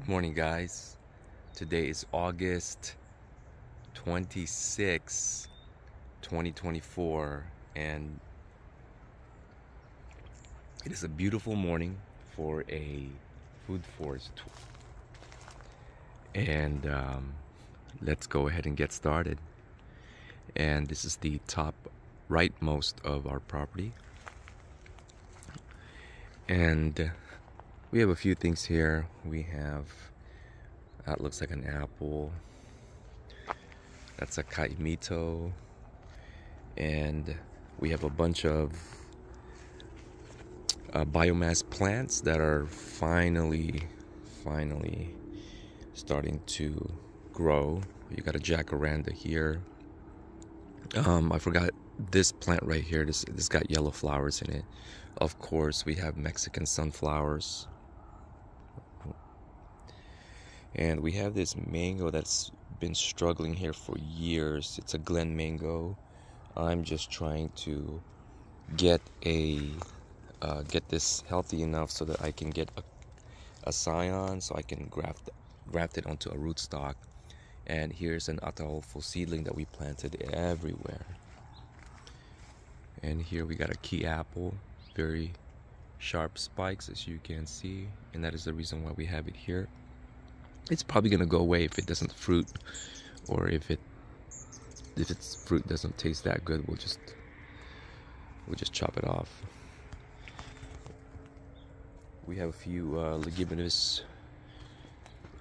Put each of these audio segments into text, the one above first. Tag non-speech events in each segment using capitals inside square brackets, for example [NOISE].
Morning, guys. Today is August 26, 2024, and it is a beautiful morning for a food forest tour. And um, let's go ahead and get started. And this is the top rightmost of our property. And we have a few things here. We have that looks like an apple. That's a kaimito. And we have a bunch of uh, biomass plants that are finally, finally starting to grow. You got a jacaranda here. Um, I forgot this plant right here. This this got yellow flowers in it. Of course, we have Mexican sunflowers. And we have this mango that's been struggling here for years. It's a Glenn mango. I'm just trying to get a uh, get this healthy enough so that I can get a, a scion so I can graft graft it onto a rootstock. And here's an Ataulfo seedling that we planted everywhere. And here we got a kei apple, very sharp spikes as you can see, and that is the reason why we have it here. It's probably gonna go away if it doesn't fruit, or if it if its fruit doesn't taste that good. We'll just we'll just chop it off. We have a few uh, leguminous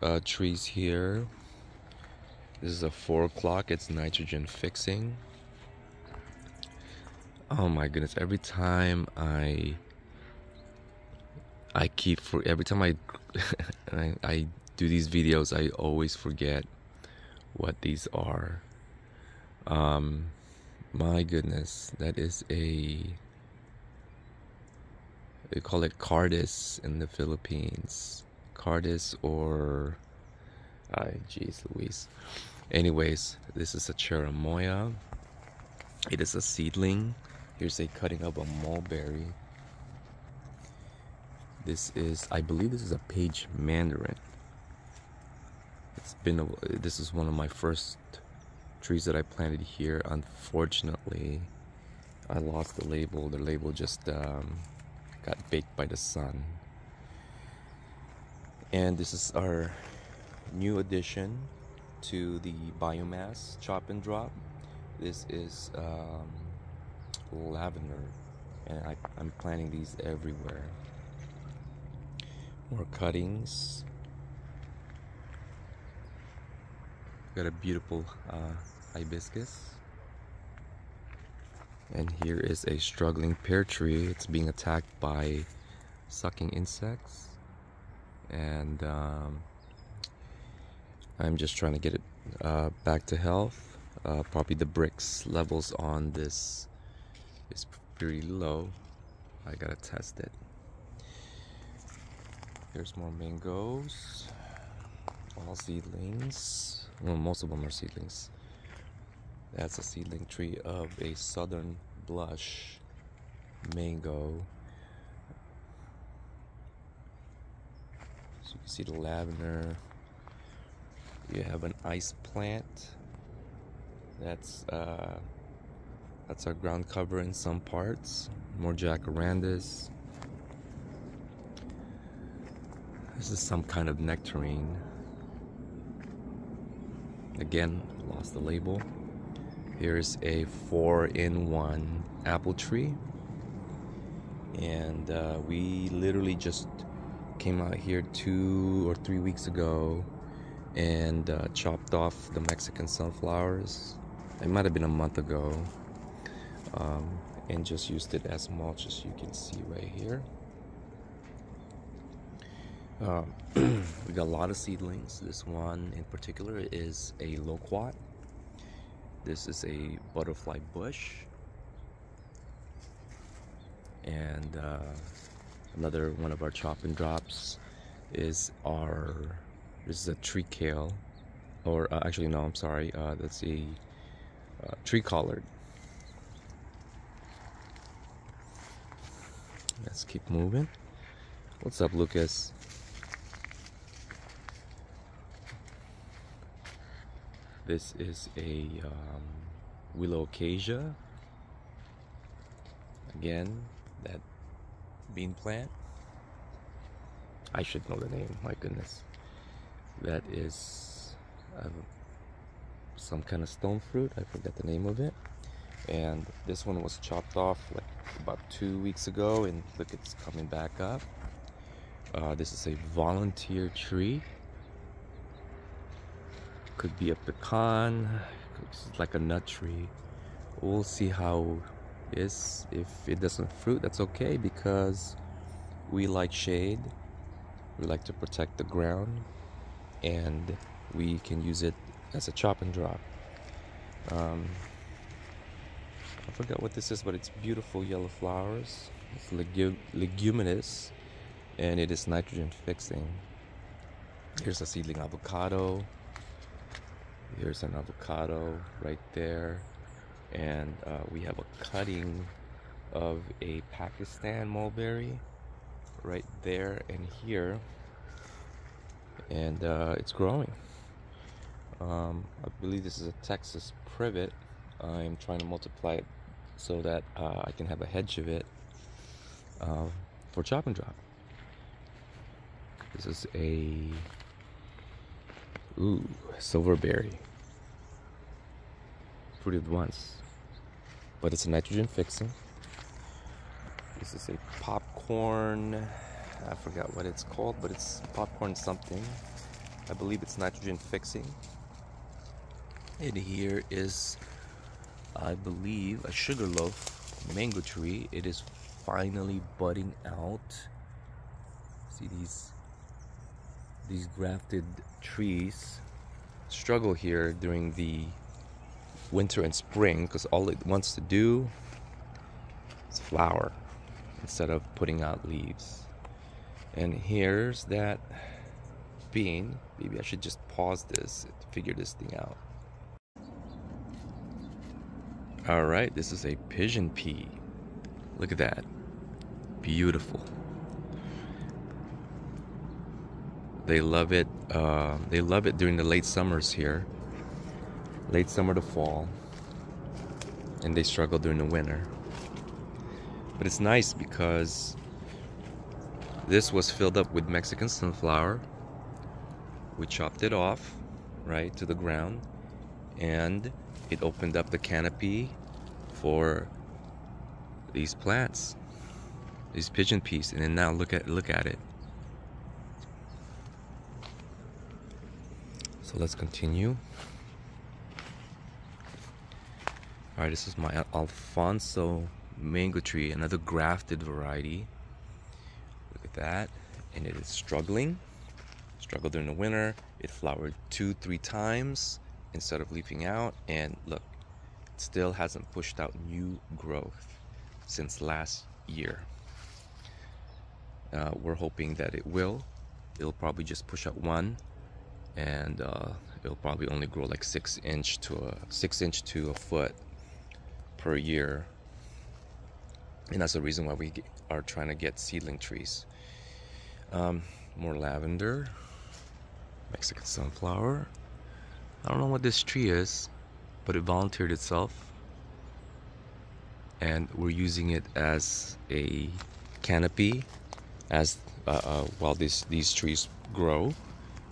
uh, trees here. This is a four o'clock. It's nitrogen fixing. Oh my goodness! Every time I I keep for every time I [LAUGHS] I, I do these videos, I always forget what these are. Um, my goodness, that is a they call it cardis in the Philippines. Cardis or I jeez Louise. Anyways, this is a cherimoya. It is a seedling. Here's a cutting of a mulberry. This is, I believe this is a page mandarin. It's been, a, this is one of my first trees that I planted here. Unfortunately, I lost the label. The label just um, got baked by the sun. And this is our new addition to the biomass chop and drop. This is um, lavender, and I, I'm planting these everywhere. More cuttings. Got a beautiful uh, hibiscus. And here is a struggling pear tree. It's being attacked by sucking insects. And um, I'm just trying to get it uh, back to health. Uh, probably the Brix levels on this is pretty low. I gotta test it. Here's more mangoes. All seedlings. Well, most of them are seedlings. That's a seedling tree of a southern blush mango. So you can see the lavender. You have an ice plant. That's uh, that's our ground cover in some parts. More jacarandas. This is some kind of nectarine. Again, lost the label. Here's a four-in-one apple tree. And uh, we literally just came out here two or three weeks ago and uh, chopped off the Mexican sunflowers. It might have been a month ago. Um, and just used it as mulch as you can see right here. Um, [CLEARS THROAT] we got a lot of seedlings. This one in particular is a loquat. This is a butterfly bush. And uh, another one of our chop and drops is our, this is a tree kale. Or uh, actually, no, I'm sorry. Uh, that's a uh, tree collard. Let's keep moving. What's up, Lucas? This is a um, willow acacia. Again, that bean plant. I should know the name, my goodness. That is uh, some kind of stone fruit. I forget the name of it. And this one was chopped off like about two weeks ago, and look, it's coming back up. Uh, this is a volunteer tree. Could be a pecan, like a nut tree. We'll see how it is. If it doesn't fruit, that's okay because we like shade. We like to protect the ground, and we can use it as a chop and drop. Um, I forgot what this is, but it's beautiful yellow flowers. It's legu leguminous and it is nitrogen fixing. Here's a seedling avocado. Here's an avocado right there. And uh, we have a cutting of a Pakistan mulberry right there and here. And uh, it's growing. Um, I believe this is a Texas privet. I'm trying to multiply it so that uh, I can have a hedge of it uh, for chop and drop. This is a ooh silverberry. Fruited once, but it's a nitrogen fixing. This is a popcorn. I forgot what it's called, but it's popcorn something. I believe it's nitrogen fixing. And here is, I believe, a sugarloaf mango tree. It is finally budding out. See these these grafted trees struggle here during the winter and spring because all it wants to do is flower instead of putting out leaves. And here's that bean. Maybe I should just pause this to figure this thing out. All right, this is a pigeon pea. Look at that. Beautiful. They love it. Uh, they love it during the late summers here, late summer to fall, and they struggle during the winter. But it's nice because this was filled up with Mexican sunflower. We chopped it off, right, to the ground, and it opened up the canopy for these plants, these pigeon peas. And then now look at look at it. So let's continue. All right, this is my Alfonso mango tree, another grafted variety. Look at that. And it is struggling. Struggled during the winter. It flowered two, three times instead of leafing out. And look, it still hasn't pushed out new growth since last year. Uh, we're hoping that it will. It'll probably just push out one and uh, it'll probably only grow like six inch to a six inch to a foot per year. And that's the reason why we are trying to get seedling trees. Um, more lavender Mexican sunflower. I don't know what this tree is but it volunteered itself. And we're using it as a canopy as uh, uh, while these these trees grow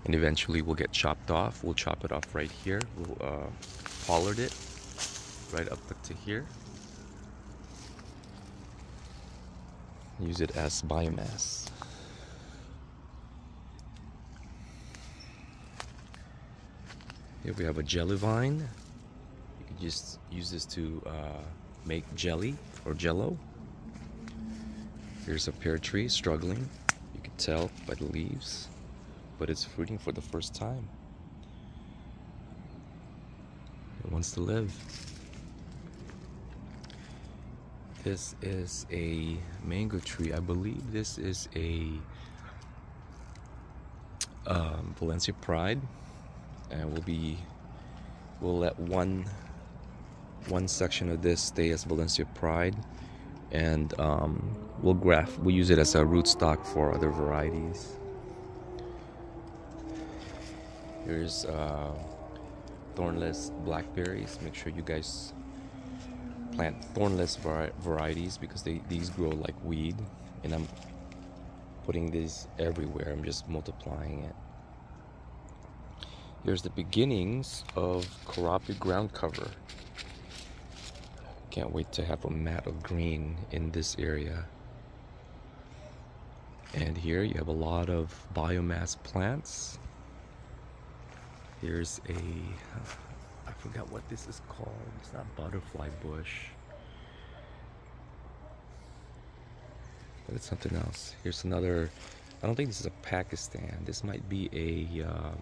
and eventually we'll get chopped off. We'll chop it off right here. We'll uh, pollard it right up to here. Use it as biomass. Here we have a jelly vine. You can just use this to uh, make jelly or jello. Here's a pear tree struggling. You can tell by the leaves but it's fruiting for the first time. It wants to live. This is a mango tree. I believe this is a um, Valencia Pride, and we'll be we'll let one one section of this stay as Valencia Pride, and um, we'll graft we'll use it as a rootstock for other varieties. Here's uh, thornless blackberries. Make sure you guys plant thornless vari varieties because they these grow like weed and I'm putting these everywhere. I'm just multiplying it. Here's the beginnings of Kurapia ground cover. Can't wait to have a mat of green in this area. And here you have a lot of biomass plants here's a I forgot what this is called. It's not butterfly bush. But it's something else. Here's another, I don't think this is a Pakistan. This might be a, um,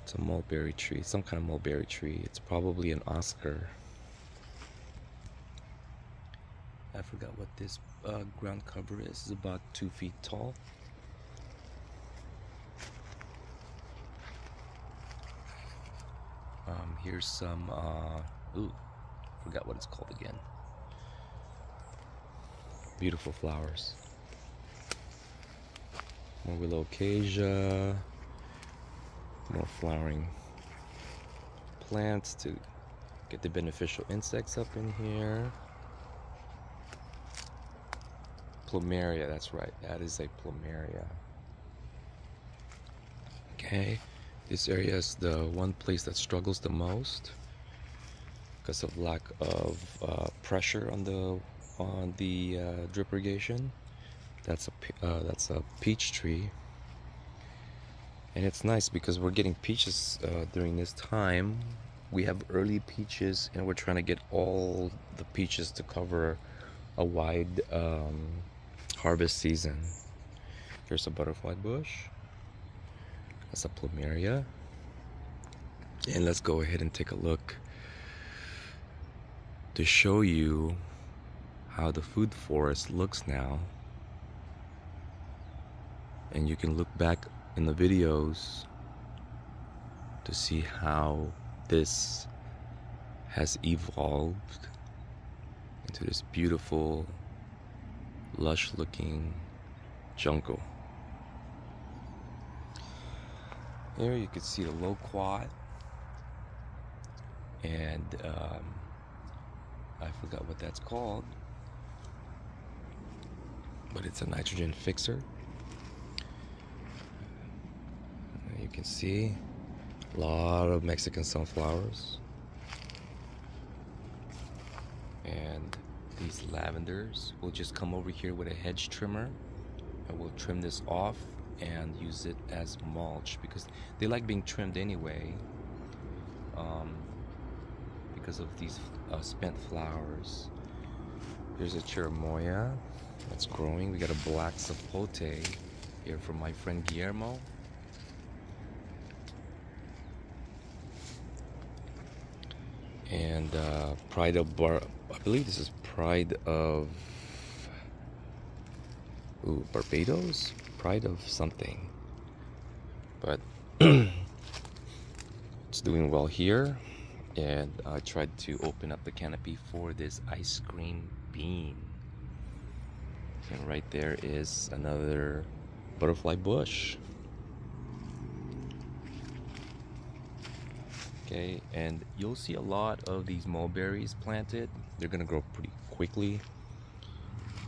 it's a mulberry tree, some kind of mulberry tree. It's probably an Oscar. I forgot what this uh, ground cover is. It's about two feet tall. Um, here's some, uh, ooh, forgot what it's called again. Beautiful flowers. More willow acacia, more flowering plants to get the beneficial insects up in here. Plumeria, that's right, that is a plumeria. Okay. This area is the one place that struggles the most because of lack of uh, pressure on the on the uh, drip irrigation. That's a uh, that's a peach tree, and it's nice because we're getting peaches uh, during this time. We have early peaches, and we're trying to get all the peaches to cover a wide um, harvest season. Here's a butterfly bush. That's a plumeria. And let's go ahead and take a look to show you how the food forest looks now. And you can look back in the videos to see how this has evolved into this beautiful, lush looking jungle. Here you can see the loquat and um, I forgot what that's called. But it's a nitrogen fixer. You can see a lot of Mexican sunflowers. And these lavenders We'll just come over here with a hedge trimmer and we'll trim this off and use it as mulch because they like being trimmed anyway um, because of these uh, spent flowers. There's a cherimoya that's growing. We got a black sapote here from my friend Guillermo. And uh, Pride of Bar, I believe this is Pride of ooh, Barbados? Pride of something. But [CLEARS THROAT] it's doing well here. And I tried to open up the canopy for this ice cream bean. And right there is another butterfly bush. Okay, and you'll see a lot of these mulberries planted. They're gonna grow pretty quickly.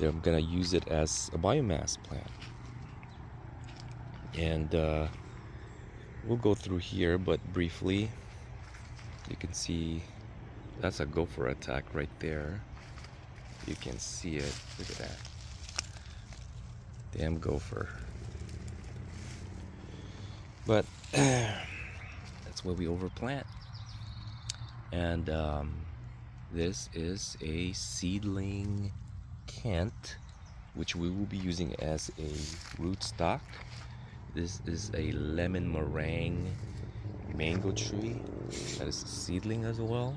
They're gonna use it as a biomass plant and uh, we'll go through here but briefly you can see that's a gopher attack right there. You can see it. Look at that. Damn gopher. But [CLEARS THROAT] that's where we overplant. And um, this is a seedling Kent which we will be using as a rootstock this is a lemon meringue mango tree that is a seedling as well.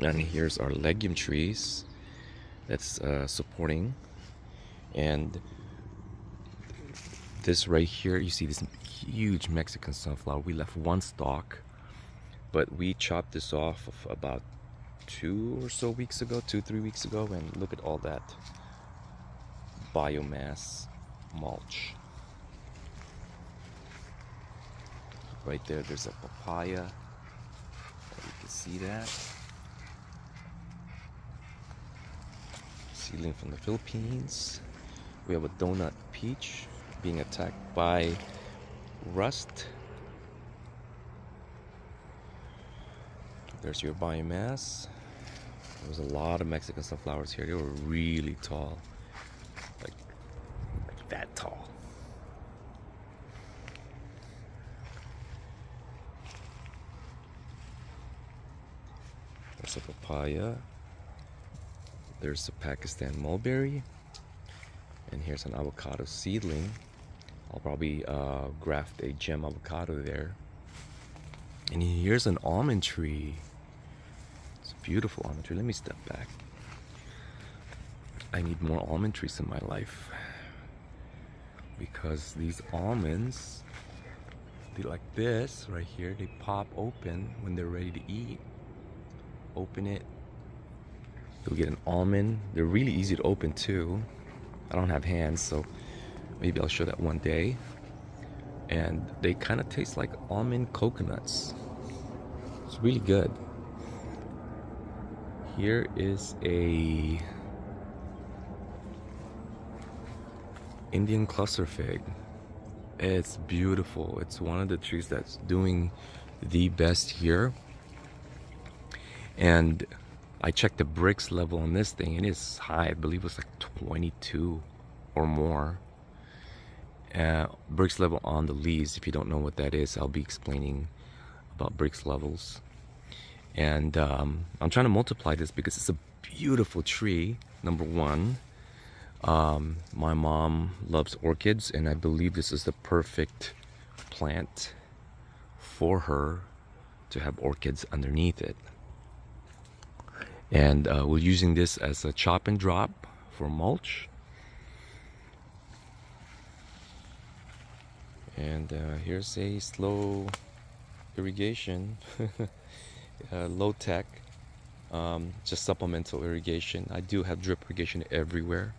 And here's our legume trees that's uh, supporting. And this right here, you see this huge Mexican sunflower. We left one stalk, but we chopped this off of about two or so weeks ago, two, three weeks ago, and look at all that biomass mulch. Right there, there's a papaya. You can see that. Seedling from the Philippines. We have a donut peach being attacked by rust. There's your biomass. There was a lot of Mexican sunflowers here. They were really tall. Like, like that tall. There's a papaya. There's a Pakistan mulberry. And here's an avocado seedling. I'll probably uh, graft a gem avocado there. And here's an almond tree. It's a beautiful almond tree. Let me step back. I need more almond trees in my life. Because these almonds, they like this right here, they pop open when they're ready to eat. Open it. You'll get an almond. They're really easy to open too. I don't have hands, so maybe I'll show that one day. And they kind of taste like almond coconuts. It's really good. Here is a Indian cluster fig. It's beautiful. It's one of the trees that's doing the best here. And I checked the Brix level on this thing and it's high. I believe it was like 22 or more. Uh, Brix level on the leaves. If you don't know what that is, I'll be explaining about Brix levels. And um, I'm trying to multiply this because it's a beautiful tree, number one. Um, my mom loves orchids, and I believe this is the perfect plant for her to have orchids underneath it. And uh, we're using this as a chop and drop for mulch. And uh, here's a slow irrigation, [LAUGHS] uh, low tech, um, just supplemental irrigation. I do have drip irrigation everywhere.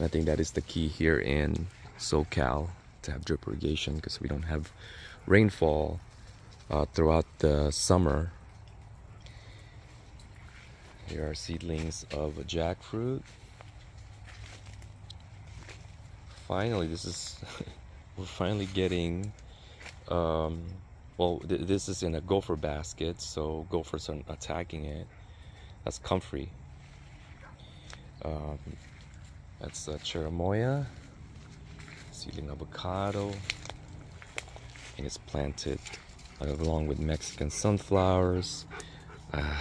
I think that is the key here in SoCal to have drip irrigation because we don't have rainfall uh, throughout the summer. Here are seedlings of jackfruit. Finally, this is [LAUGHS] we're finally getting. Um, well, th this is in a gopher basket, so gophers are attacking it. That's comfrey. Um, that's a cherimoya, seedling avocado, and it's planted along with Mexican sunflowers. Uh,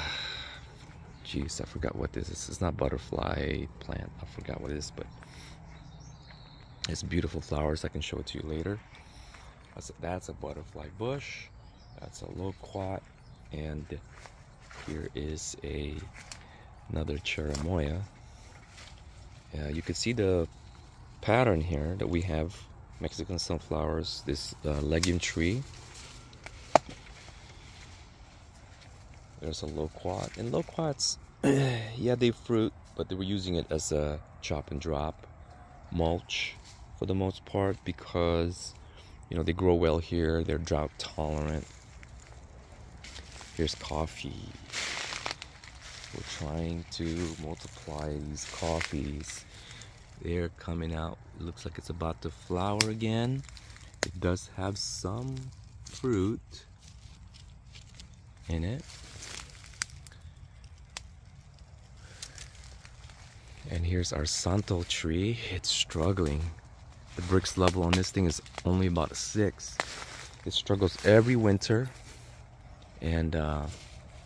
Jeez, I forgot what this is. It's not butterfly plant. I forgot what it is, but it's beautiful flowers. I can show it to you later. That's a, that's a butterfly bush. That's a loquat, and here is a another cherimoya. You can see the pattern here that we have Mexican sunflowers, this uh, legume tree. There's a loquat. And loquats, [CLEARS THROAT] yeah, they fruit, but they were using it as a chop and drop mulch for the most part because, you know, they grow well here. They're drought tolerant. Here's coffee. We're trying to multiply these coffees. They're coming out. It looks like it's about to flower again. It does have some fruit in it. And here's our santol tree. It's struggling. The Brix level on this thing is only about a six. It struggles every winter. And uh,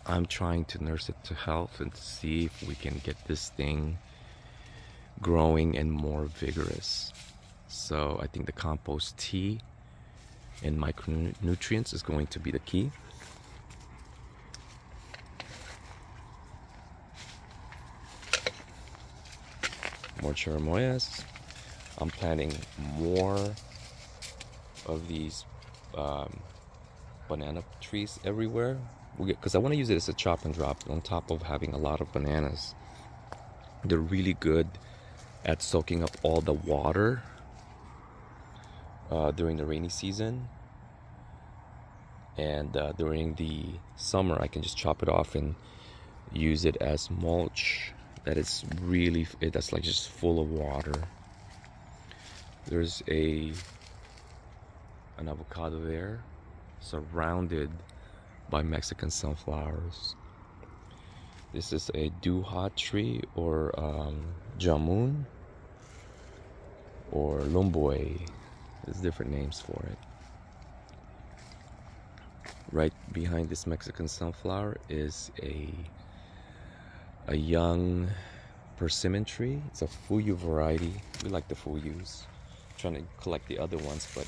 I'm trying to nurse it to health and to see if we can get this thing growing and more vigorous. So I think the compost tea and micronutrients is going to be the key. More cherimoyas. I'm planting more of these um, banana trees everywhere because I want to use it as a chop and drop on top of having a lot of bananas. They're really good at soaking up all the water uh, during the rainy season and uh, during the summer I can just chop it off and use it as mulch that is really that's like just full of water. There's a an avocado there surrounded by Mexican sunflowers. This is a duhat tree or um, jamun or lumboy there's different names for it. Right behind this Mexican sunflower is a a young persimmon tree. It's a Fuyu variety. We like the Fuyus. trying to collect the other ones, but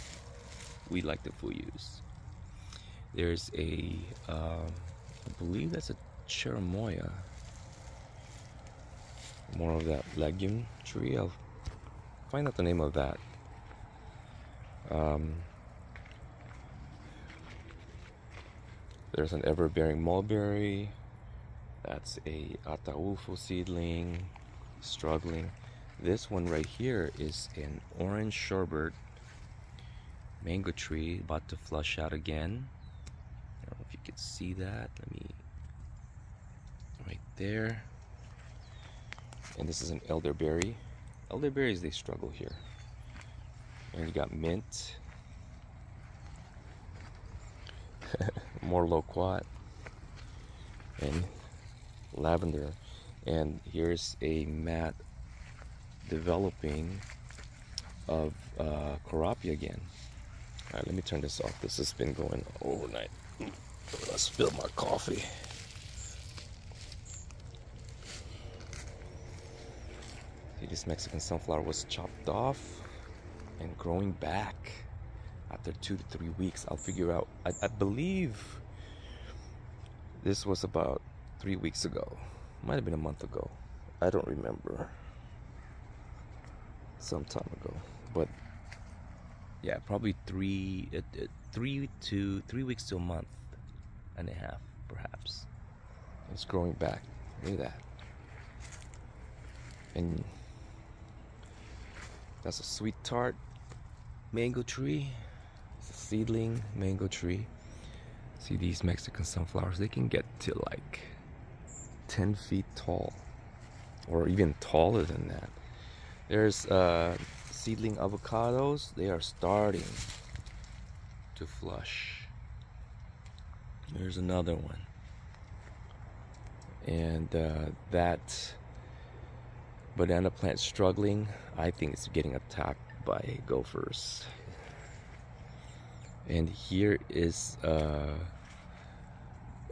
we like the Fuyus. There's a, uh, I believe that's a cherimoya. More of that legume tree. I'll find out the name of that. Um, There's an ever-bearing mulberry. That's a Ataulfo seedling, struggling. This one right here is an orange sherbet mango tree about to flush out again. I don't know if you can see that. Let me, right there. And this is an elderberry. Elderberries, they struggle here. And you got mint. [LAUGHS] more loquat and lavender. And here's a mat developing of uh, Kurapia again. All right let me turn this off. This has been going overnight. I spilled my coffee. See, this Mexican sunflower was chopped off and growing back after two to three weeks. I'll figure out I, I believe this was about three weeks ago. Might have been a month ago. I don't remember. Some time ago. But yeah probably three uh, uh, three to three weeks to a month and a half perhaps. It's growing back. Look at that. And that's a sweet tart. Mango tree. It's a seedling mango tree. See these Mexican sunflowers, they can get to like 10 feet tall or even taller than that. There's uh, seedling avocados, they are starting to flush. There's another one. And uh, that banana plant struggling, I think it's getting attacked by gophers and here is uh,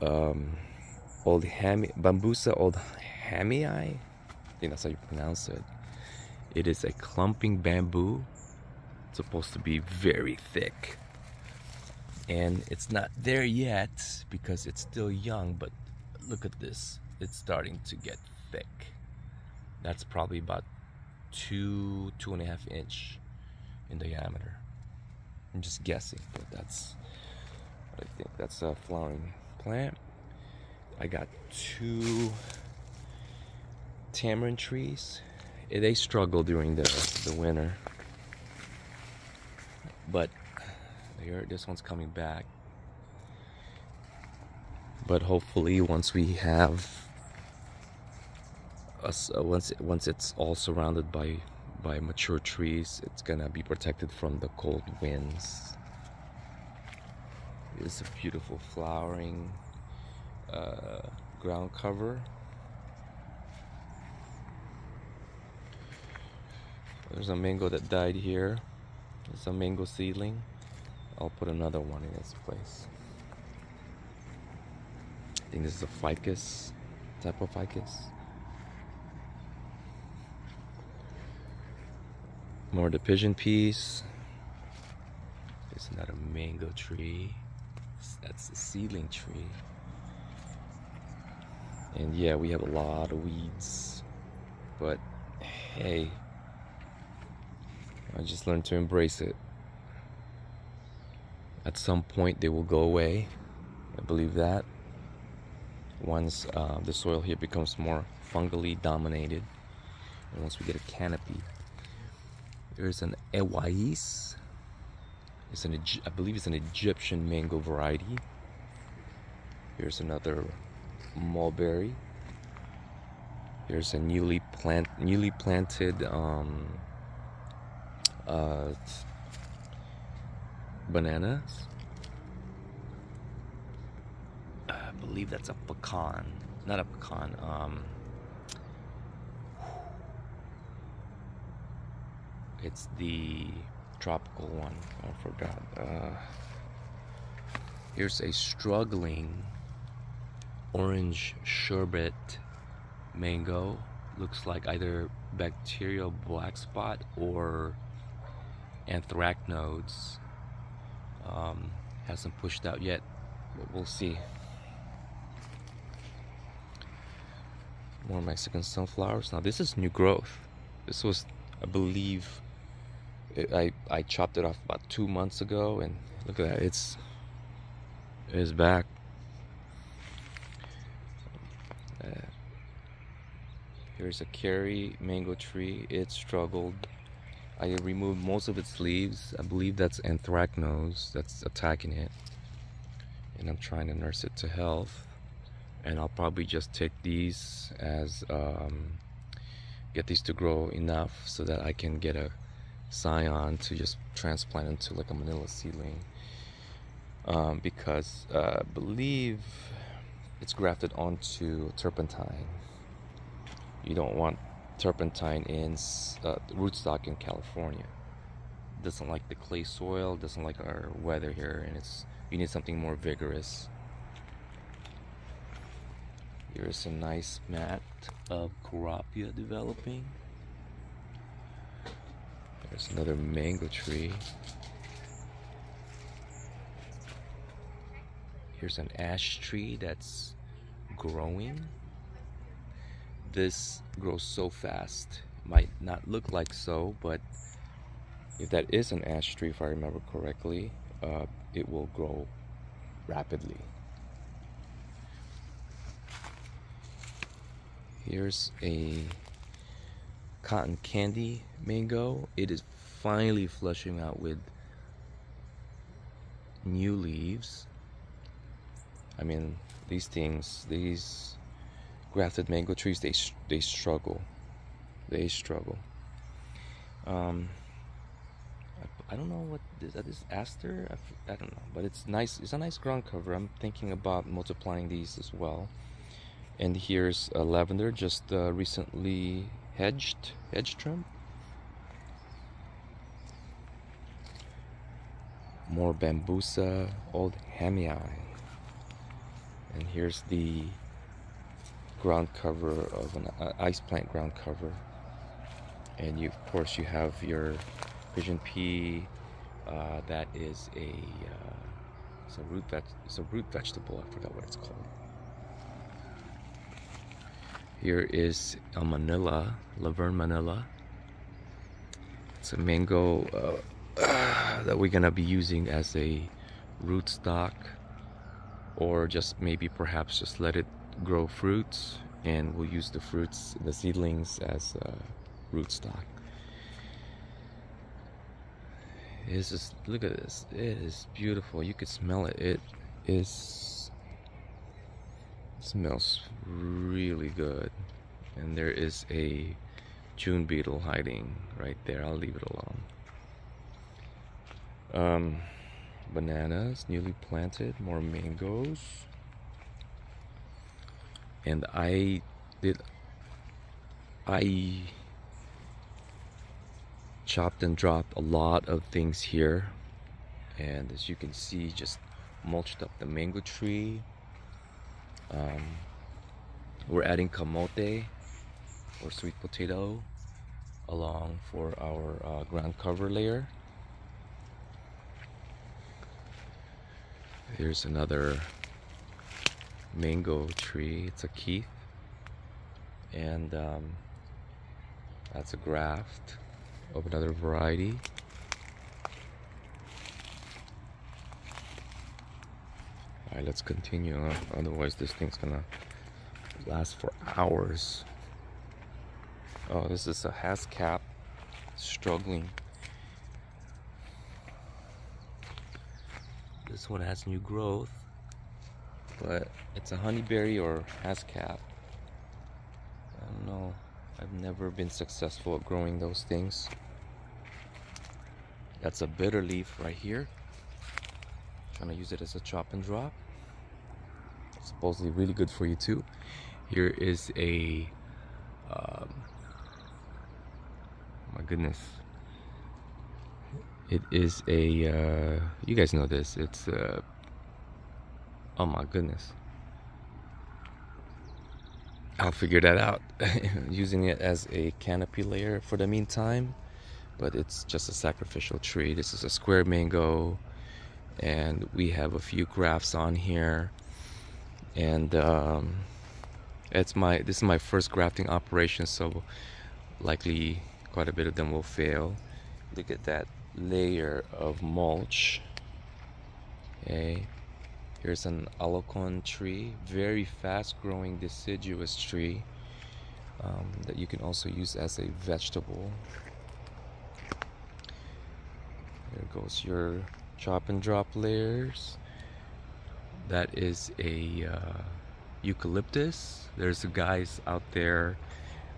um, old ham bambusa old hamii? I think that's how you pronounce it. It is a clumping bamboo. It's supposed to be very thick. And it's not there yet because it's still young but look at this. It's starting to get thick. That's probably about two two and a half inch in diameter. I'm just guessing, but that's what I think. That's a flowering plant. I got two tamarind trees. Eh, they struggle during the, the winter. But here, this one's coming back. But hopefully, once we have us, uh, once once it's all surrounded by by mature trees it's gonna be protected from the cold winds it's a beautiful flowering uh, ground cover there's a mango that died here there's a mango seedling I'll put another one in its place I think this is a ficus type of ficus More the pigeon peas. There's another mango tree. That's the seedling tree. And yeah, we have a lot of weeds. But hey, I just learned to embrace it. At some point, they will go away. I believe that. Once uh, the soil here becomes more fungally dominated, and once we get a canopy there's an Ewais. It's an I believe it's an Egyptian mango variety. Here's another mulberry. Here's a newly plant newly planted um, uh, bananas. I believe that's a pecan, not a pecan. Um, it's the tropical one. I forgot. Uh, here's a struggling orange sherbet mango. Looks like either bacterial black spot or anthracnose. Um, hasn't pushed out yet, but we'll see. More Mexican sunflowers. Now this is new growth. This was, I believe, it, I I chopped it off about two months ago, and look at that. It's it's back. Uh, here's a Carrie mango tree. It struggled. I removed most of its leaves. I believe that's anthracnose that's attacking it. And I'm trying to nurse it to health. And I'll probably just take these as, um, get these to grow enough so that I can get a scion to just transplant into like a manila seedling. Um, because uh, I believe it's grafted onto turpentine. You don't want turpentine in uh, rootstock in California. Doesn't like the clay soil, doesn't like our weather here, and it's you need something more vigorous. Here's a nice mat of Kurapia developing. There's another mango tree. Here's an ash tree that's growing this grows so fast. Might not look like so, but if that is an ash tree, if I remember correctly, uh, it will grow rapidly. Here's a cotton candy mango. It is finally flushing out with new leaves. I mean, these things, these grafted mango trees they they struggle. They struggle. Um I, I don't know what is that is aster? I, I don't know but it's nice it's a nice ground cover. I'm thinking about multiplying these as well. And here's a lavender just uh, recently hedged hedge trim. More bambusa old hamii and here's the ground cover of an ice plant ground cover. And you of course you have your pigeon pea uh, that is a uh, it's a root veg it's a root vegetable. I forgot what it's called. Here is a manila laverne manila. It's a mango uh, [SIGHS] that we're gonna be using as a rootstock or just maybe perhaps just let it grow fruits and we'll use the fruits, the seedlings as uh, rootstock. It's just, look at this. It is beautiful. You can smell it. It is, smells really good. And there is a June beetle hiding right there. I'll leave it alone. Um, bananas, newly planted, more mangoes. And I did I chopped and dropped a lot of things here. And as you can see just mulched up the mango tree. Um, we're adding camote or sweet potato along for our uh, ground cover layer here's another mango tree. It's a Keitt. And um, that's a graft of another variety. Alright, let's continue. Otherwise, this thing's gonna last for hours. Oh, this is a Haskap struggling. This one has new growth, but it's a honeyberry or haskap. I don't know. I've never been successful at growing those things. That's a bitter leaf right here. Trying to use it as a chop and drop. Supposedly really good for you too. Here is a, um, my goodness. It is a, uh, you guys know this. It's, uh, oh my goodness. I'll figure that out. [LAUGHS] Using it as a canopy layer for the meantime but it's just a sacrificial tree. This is a square mango and we have a few grafts on here. And um, it's my this is my first grafting operation so likely quite a bit of them will fail. Look at that layer of mulch. Okay here's an alocon tree very fast growing deciduous tree um, that you can also use as a vegetable. There goes your chop and drop layers. That is a uh, eucalyptus. There's guys out there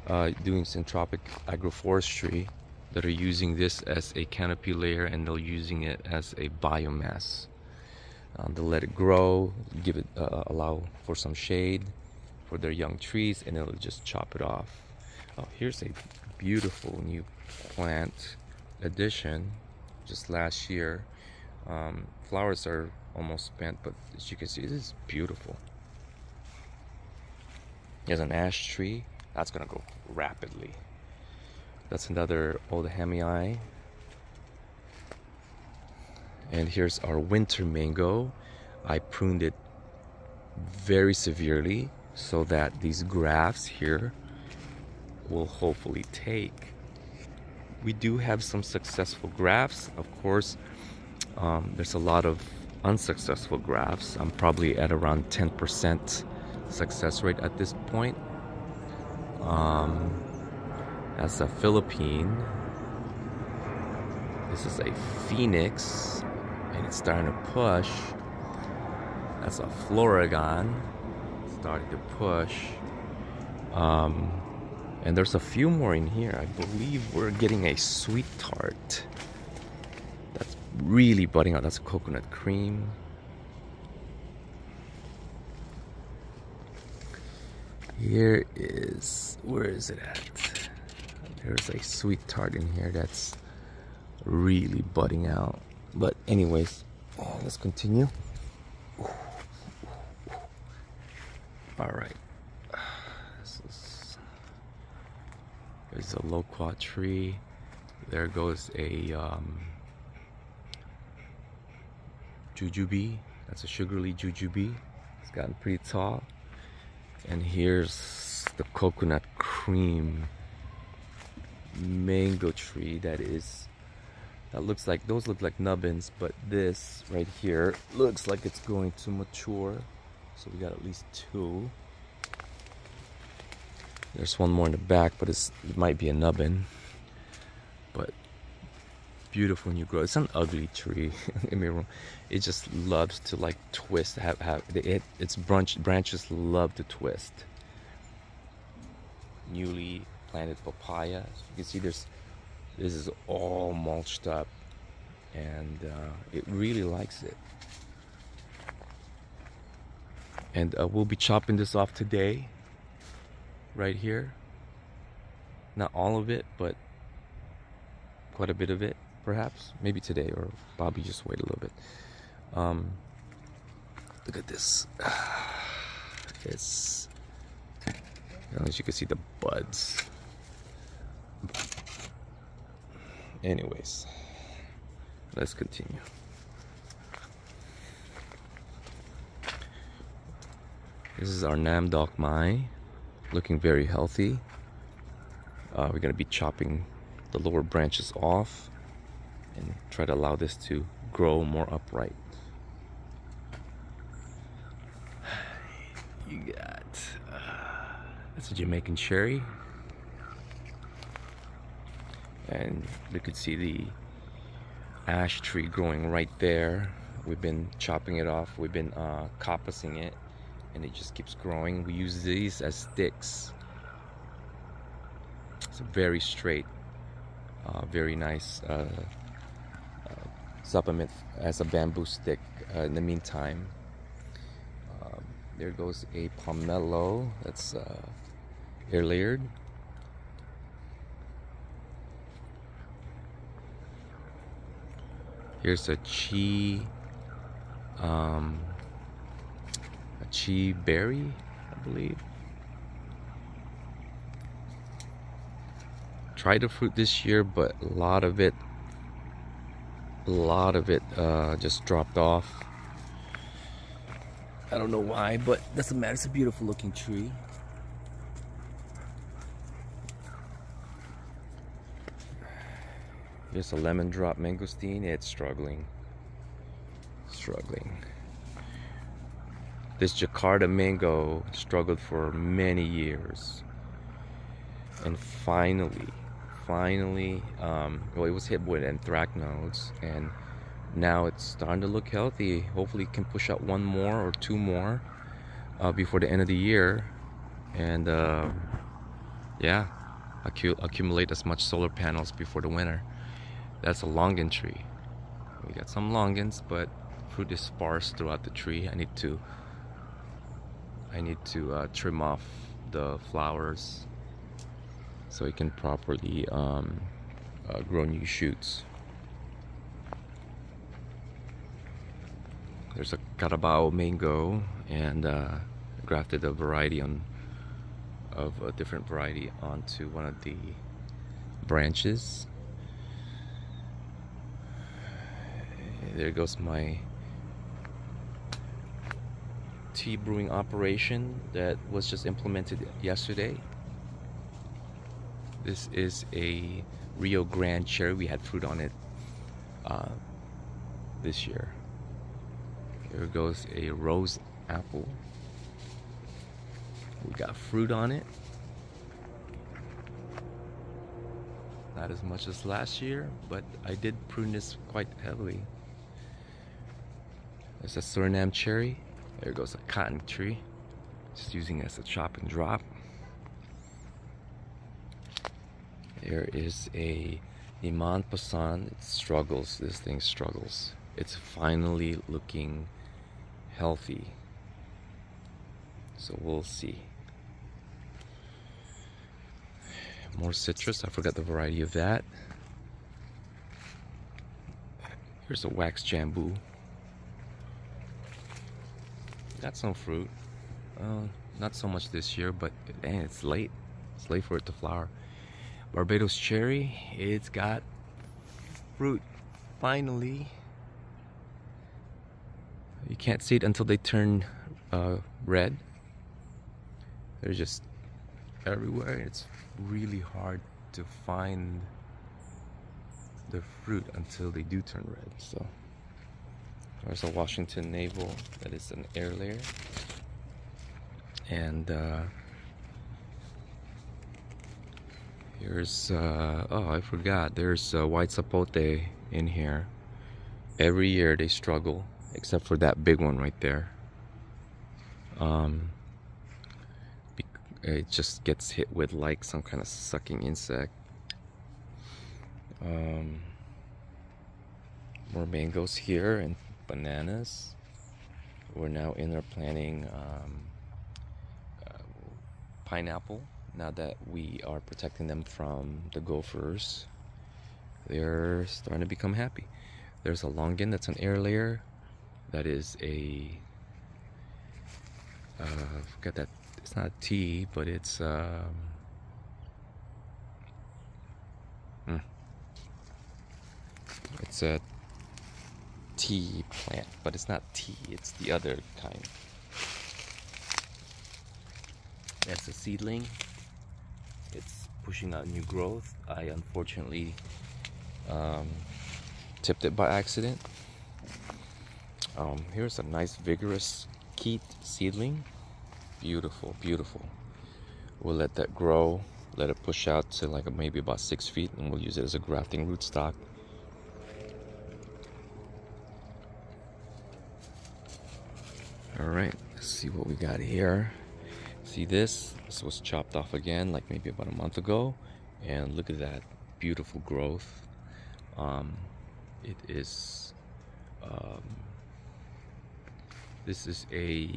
uh, doing syntropic agroforestry that are using this as a canopy layer and they're using it as a biomass. Um, they'll let it grow give it uh, allow for some shade for their young trees and it'll just chop it off. Oh here's a beautiful new plant addition. Just last year um, flowers are almost spent but as you can see this is beautiful. There's an ash tree. That's gonna go rapidly that's another oldhamii and here's our winter mango. I pruned it very severely so that these grafts here will hopefully take. We do have some successful grafts. Of course um, there's a lot of unsuccessful grafts. I'm probably at around 10% success rate at this point. Um, that's a Philippine this is a Phoenix and it's starting to push that's a Florigon, starting to push um, and there's a few more in here. I believe we're getting a sweet tart. That's really budding out. That's coconut cream. Here is, where is it at? There's a sweet tart in here that's really budding out. But anyways, oh, let's continue. All right. There's a loquat tree. There goes a um, jujube. That's a sugarly jujube. It's gotten pretty tall. And here's the coconut cream mango tree that is that looks like those look like nubbins but this right here looks like it's going to mature so we got at least two there's one more in the back, but it might be a nubbin. But beautiful new growth. It's an ugly tree. [LAUGHS] it just loves to like twist. Have have it, its branch branches love to twist. Newly planted papaya. You can see there's this is all mulched up, and uh, it really likes it. And uh, we'll be chopping this off today right here. Not all of it, but quite a bit of it, perhaps. Maybe today, or Bobby just wait a little bit. Um, look at this. [SIGHS] It's, as you can see, the buds. Anyways, let's continue. This is our Nam Doc Mai looking very healthy. Uh, we're to be chopping the lower branches off and try to allow this to grow more upright. [SIGHS] You got uh, that's a Jamaican cherry, and you could see the ash tree growing right there. we've been chopping it off. We've been uh, coppicing it and it just keeps growing. We use these as sticks. It's very straight uh, very nice uh, uh, supplement as a bamboo stick uh, in the meantime. Um, there goes a pomelo. That's uh, air layered Here's a chi, um, a chi berry, I believe. Tried the fruit this year, but a lot of it, a lot of it uh, just dropped off. I don't know why, but doesn't matter. It's a beautiful looking tree. Here's a lemon drop mangosteen. It's struggling. Struggling. This Jakarta mango struggled for many years. And finally, finally, um, well, it was hit with anthracnose. And now it's starting to look healthy. Hopefully, it can push out one more or two more uh, before the end of the year. And uh, yeah, accumulate as much solar panels before the winter. That's a longan tree. We got some longans, but fruit is sparse throughout the tree. I need to I need to uh, trim off the flowers so it can properly um, uh, grow new shoots. There's a Carabao mango and uh, grafted a variety on of a different variety onto one of the branches there goes my tea brewing operation that was just implemented yesterday. This is a Rio Grande cherry. We had fruit on it uh, this year. Here goes a rose apple. We got fruit on it. Not as much as last year, but I did prune this quite heavily. There's a Suriname cherry. There goes a cotton tree. Just using it as a chop and drop. There is a Imam Pasand. It struggles. This thing struggles. It's finally looking healthy. So we'll see. More citrus. I forgot the variety of that. Here's a wax jambu got some fruit. Uh, not so much this year, but dang, it's late. It's late for it to flower. Barbados cherry, it's got fruit finally. You can't see it until they turn uh, red. They're just everywhere. It's really hard to find the fruit until they do turn red. So. There's a Washington Navel that is an air layer. And uh, here's, uh, oh, I forgot. There's uh, white sapote in here. Every year they struggle, except for that big one right there. Um, it just gets hit with like some kind of sucking insect. Um, more mangoes here and bananas. We're now in there planting um, uh, pineapple. Now that we are protecting them from the gophers, they're starting to become happy. There's a longan that's an air layer. That is a uh, forget that it's not tea, but it's um, hmm. it's a tea plant, but it's not tea, it's the other kind. That's a seedling. It's pushing out new growth. I unfortunately um, tipped it by accident. Um, here's a nice vigorous Keitt seedling. Beautiful, beautiful. We'll let that grow, let it push out to like maybe about six feet, and we'll use it as a grafting rootstock All right, let's see what we got here. See this? This was chopped off again, like maybe about a month ago. And look at that beautiful growth. Um, it is, um, this is a,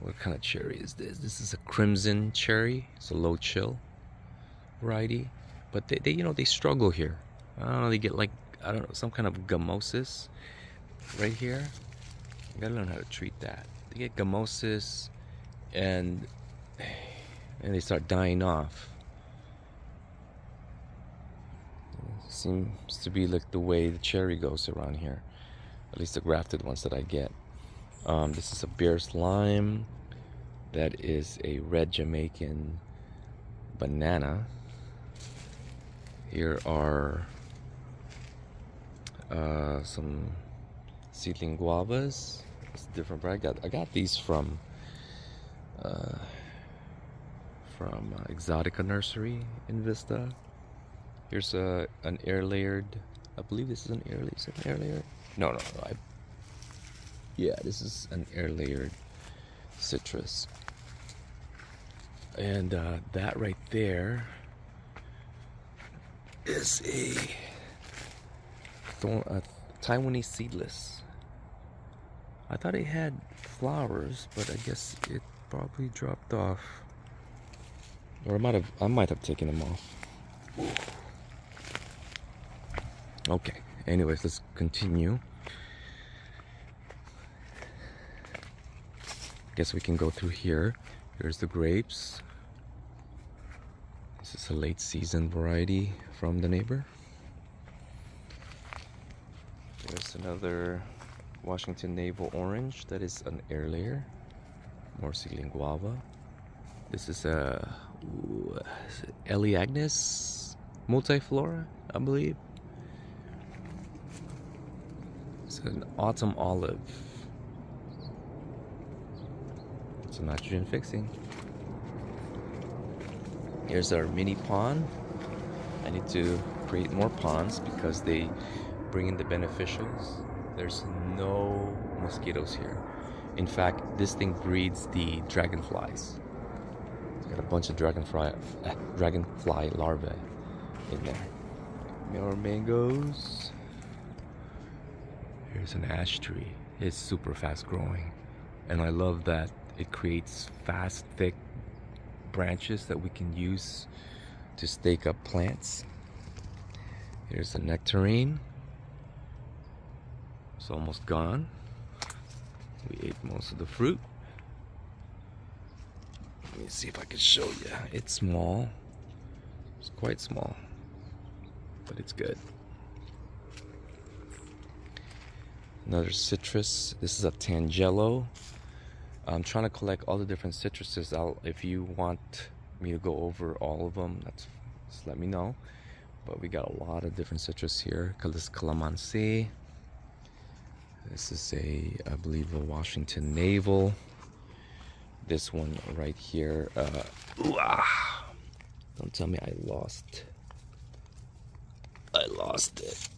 what kind of cherry is this? This is a crimson cherry. It's a low chill variety. But they, they you know, they struggle here. I don't know, they get like, I don't know, some kind of gummosis right here. You gotta learn how to treat that. They get gummosis and and they start dying off. Seems to be like the way the cherry goes around here. At least the grafted ones that I get. Um, this is a Bearss Lime. That is a red Jamaican banana. Here are uh, some seedling guavas. It's different, but I got I got these from uh, from uh, Exotica Nursery in Vista. Here's a an air layered. I believe this is an air layered. Is an air layered? No, no, no. I, yeah, this is an air layered citrus. And uh, that right there is a, a Taiwanese seedless. I thought it had flowers, but I guess it probably dropped off. Or I might have I might have taken them off. Okay. Anyways, let's continue. Guess we can go through here. Here's the grapes. This is a late season variety from the neighbor. There's another Washington Navel Orange that is an air layer. More seedling guava. This is uh, a Elaeagnus multiflora, I believe. It's an autumn olive. It's a nitrogen fixing. Here's our mini pond. I need to create more ponds because they bring in the beneficials. There's no mosquitoes here. In fact, this thing breeds the dragonflies. It's got a bunch of dragonfly, uh, dragonfly larvae in there. More mangoes. Here's an ash tree. It's super fast growing. And I love that it creates fast, thick branches that we can use to stake up plants. Here's a nectarine. It's almost gone. We ate most of the fruit. Let me see if I can show you. It's small. It's quite small, but it's good. Another citrus. This is a Tangelo. I'm trying to collect all the different citruses. I'll, if you want me to go over all of them, that's just let me know. But we got a lot of different citrus here. This calamansi. This is a, I believe, a Washington Navel. This one right here. Uh, ah, don't tell me I lost. I lost it.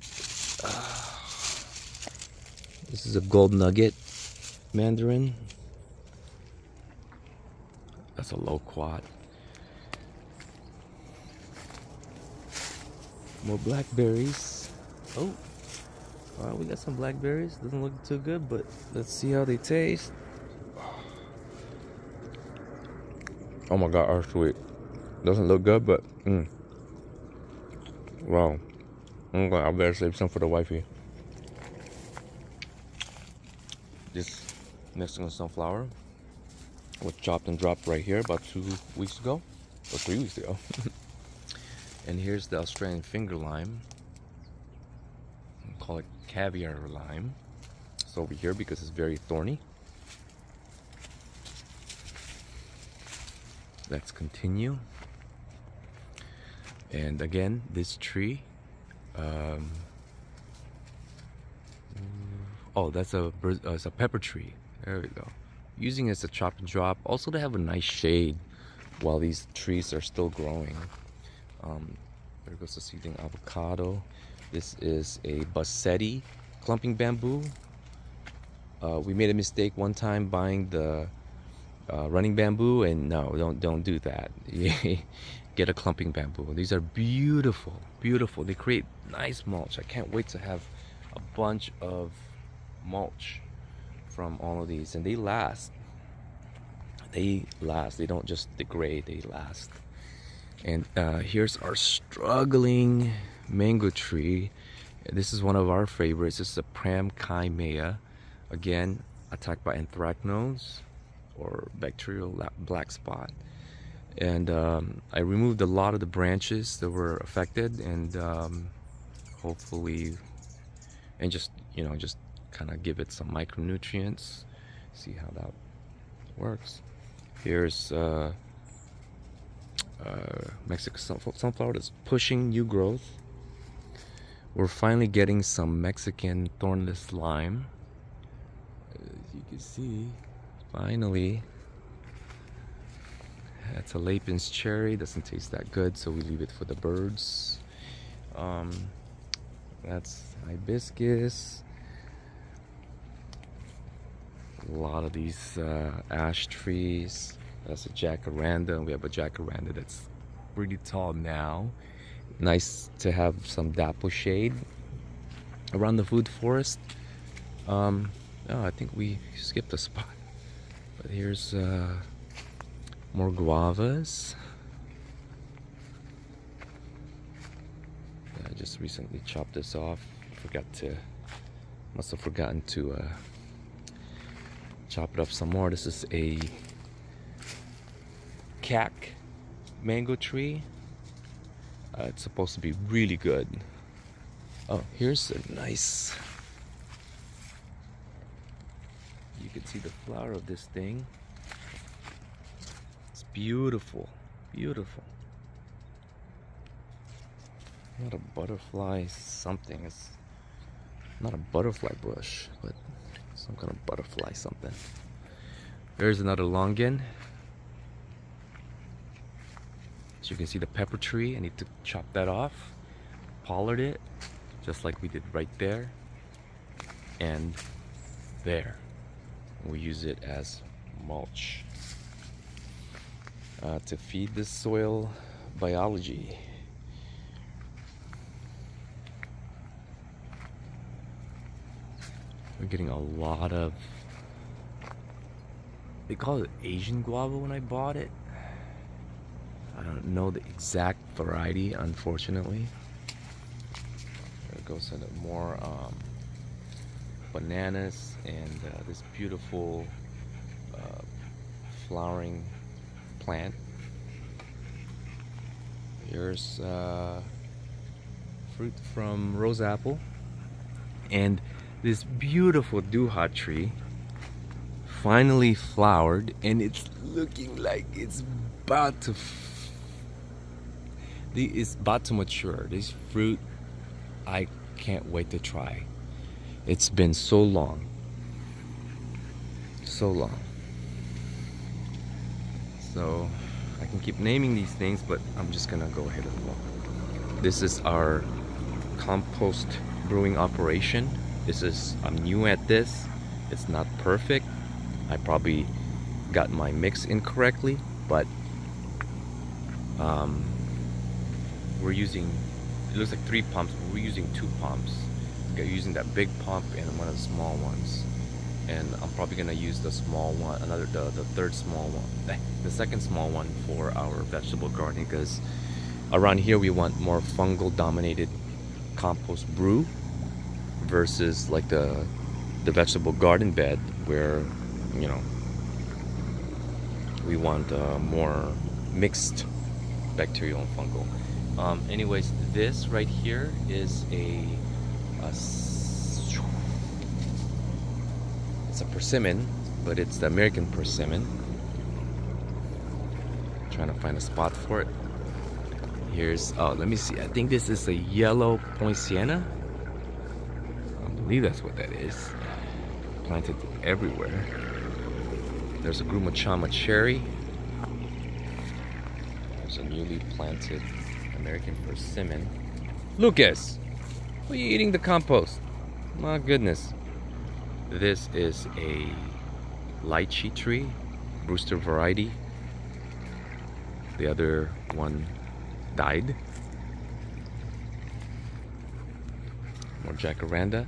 Uh, this is a gold nugget mandarin. That's a loquat. More blackberries. Oh, We got some blackberries. Doesn't look too good, but let's see how they taste. Oh my god, are sweet. Doesn't look good, but mm. Wow. I'm I better save some for the wifey. Just This Mexican sunflower was chopped and dropped right here about two weeks ago, or three weeks ago. [LAUGHS] and here's the Australian finger lime. Caviar lime. It's over here because it's very thorny. Let's continue. And again, this tree. Um, oh, that's a uh, it's a pepper tree. There we go. Using it as a chop and drop, also to have a nice shade while these trees are still growing. Um, there goes the seedling avocado. This is a Bassetti clumping bamboo. Uh, we made a mistake one time buying the uh, running bamboo, and no, don't don't do that. [LAUGHS] Get a clumping bamboo. These are beautiful, beautiful. They create nice mulch. I can't wait to have a bunch of mulch from all of these, and they last. They last. They don't just degrade. They last. And uh, here's our struggling mango tree. This is one of our favorites. This is a Pram Kai Again, attacked by anthracnose or bacterial black spot. And um, I removed a lot of the branches that were affected and um, hopefully, and just, you know, just kind of give it some micronutrients. See how that works. Here's uh, uh, Mexican sunflower that's pushing new growth. We're finally getting some Mexican thornless lime. As you can see, finally. That's a Lapin's cherry. Doesn't taste that good, so we leave it for the birds. Um, that's hibiscus. A lot of these uh, ash trees. That's a jacaranda, and we have a jacaranda that's pretty tall now. Nice to have some dapple shade around the food forest. Um, oh, I think we skipped a spot. But here's uh, more guavas. I just recently chopped this off. Forgot to, must have forgotten to uh, chop it up some more. This is a cac mango tree. Uh, it's supposed to be really good. Oh, here's a nice. You can see the flower of this thing. It's beautiful, beautiful. Not a butterfly something. It's not a butterfly bush, but some kind of butterfly something. There's another longan. So you can see the pepper tree. I need to chop that off, pollard it, just like we did right there and there. We use it as mulch uh, to feed the soil biology. We're getting a lot of they call it Asian guava when I bought it. I don't know the exact variety, unfortunately. There goes into more um, bananas and uh, this beautiful uh, flowering plant. Here's uh, fruit from rose apple and this beautiful duhat tree finally flowered and it's looking like it's about to is about to mature. This fruit, I can't wait to try. It's been so long. So long. So I can keep naming these things, but I'm just gonna go ahead and walk. This is our compost brewing operation. This is, I'm new at this. It's not perfect. I probably got my mix incorrectly, but um, we're using it looks like three pumps but we're using two pumps. Using that big pump and one of the small ones. And I'm probably gonna use the small one another the, the third small one the second small one for our vegetable garden because around here we want more fungal dominated compost brew versus like the the vegetable garden bed where you know we want uh, more mixed bacterial and fungal um, anyways, this right here is a, a it's a persimmon, but it's the American persimmon. trying to find a spot for it. Here's oh, let me see. I think this is a yellow poinciana. I believe that's what that is. Planted everywhere. There's a Grumichama cherry. There's a newly planted American persimmon. Lucas, why are you eating the compost? My goodness. This is a lychee tree, Brewster variety. The other one died. More jacaranda.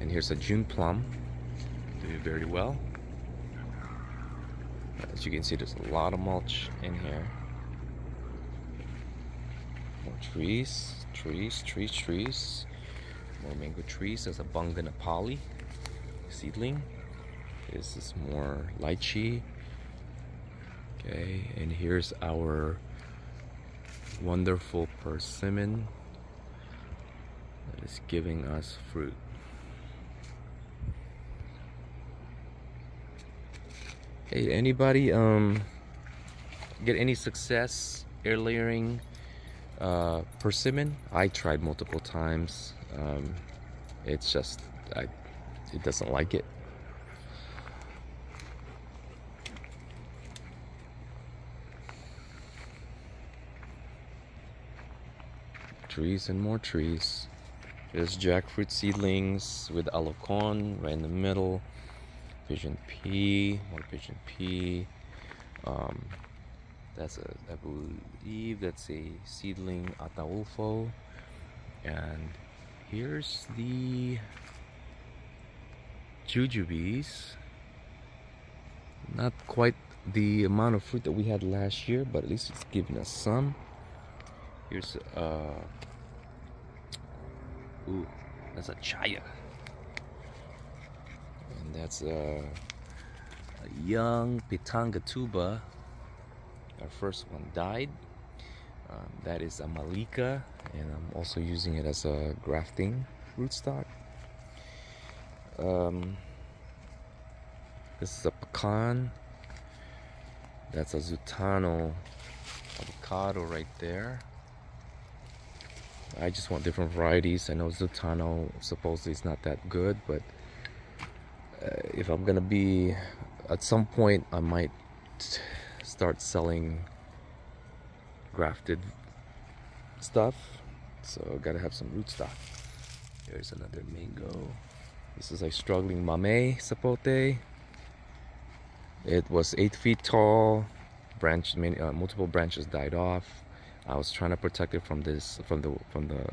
And here's a June plum. Doing very well. As you can see, there's a lot of mulch in here. Trees, trees, trees, trees. More mango trees. There's a Bunga Nepali seedling. This is more lychee. Okay, and here's our wonderful persimmon that is giving us fruit. Hey, anybody um get any success air layering uh, persimmon? I tried multiple times. Um, it's just I, it doesn't like it. Trees and more trees. There's jackfruit seedlings with alocon right in the middle pigeon pea, more pigeon pea. Um, that's a, I believe that's a seedling Ataulfo. And here's the jujubes. Not quite the amount of fruit that we had last year, but at least it's giving us some. Here's uh ooh, that's a chaya And that's a, a young Pitangatuba. Our first one died. Um, that is a Mallika, and I'm also using it as a grafting rootstock. Um, this is a pecan. That's a Zutano avocado right there. I just want different varieties. I know Zutano supposedly is not that good, but uh, if I'm gonna be at some point I might start selling grafted stuff. So gotta have some rootstock there's another mango. This is a struggling mame sapote. It was eight feet tall. Branch many uh, multiple branches died off. I was trying to protect it from this from the from the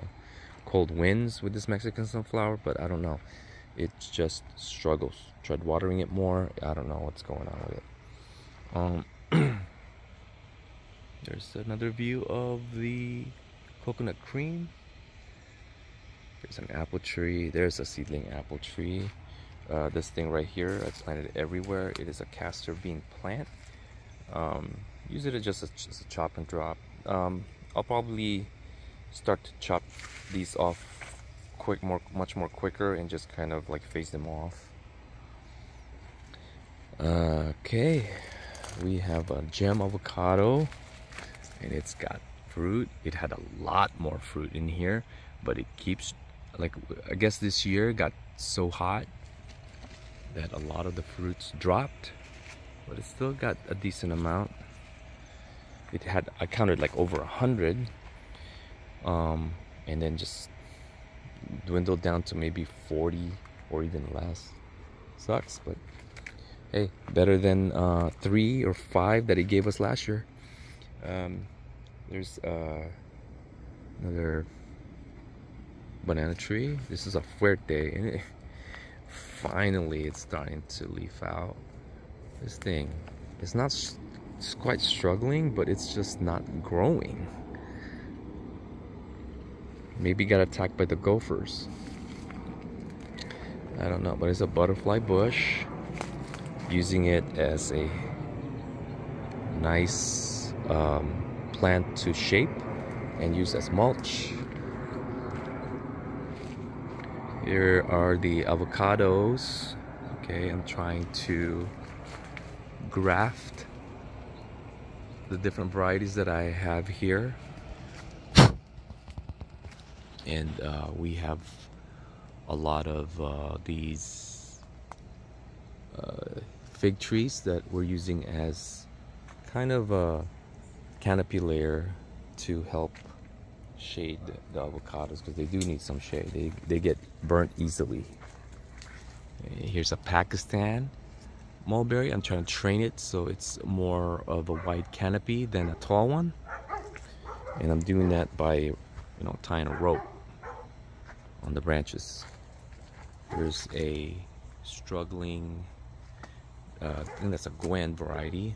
cold winds with this Mexican sunflower but I don't know. It just struggles. Tried watering it more. I don't know what's going on with it. Um, [CLEARS THROAT] there's another view of the coconut cream. There's an apple tree. There's a seedling apple tree. Uh, this thing right here, I planted everywhere. It is a castor bean plant. Um, use it as just a, just a chop and drop. Um, I'll probably start to chop these off quick, more, much more quicker and just kind of like phase them off. Okay, we have a gem avocado and it's got fruit. It had a lot more fruit in here, but it keeps, like, I guess this year got so hot that a lot of the fruits dropped, but it still got a decent amount. It had, I counted like over a hundred, um, and then just dwindled down to maybe 40 or even less. Sucks, but hey, better than uh, three or five that he gave us last year. Um, there's uh, another banana tree. This is a fuerte, and it, [LAUGHS] finally it's starting to leaf out. This thing, it's not, it's quite struggling, but it's just not growing. Maybe got attacked by the gophers. I don't know, but it's a butterfly bush. Using it as a nice um, plant to shape and use as mulch. Here are the avocados. Okay, I'm trying to graft the different varieties that I have here and uh, we have a lot of uh, these uh, fig trees that we're using as kind of a canopy layer to help shade the avocados because they do need some shade they, they get burnt easily eh, Here's a Pakistan mulberry. I'm trying to train it so it's more of a wide canopy than a tall one. And I'm doing that by, you know, tying a rope on the branches. There's a struggling, uh, I think that's a Gwen variety.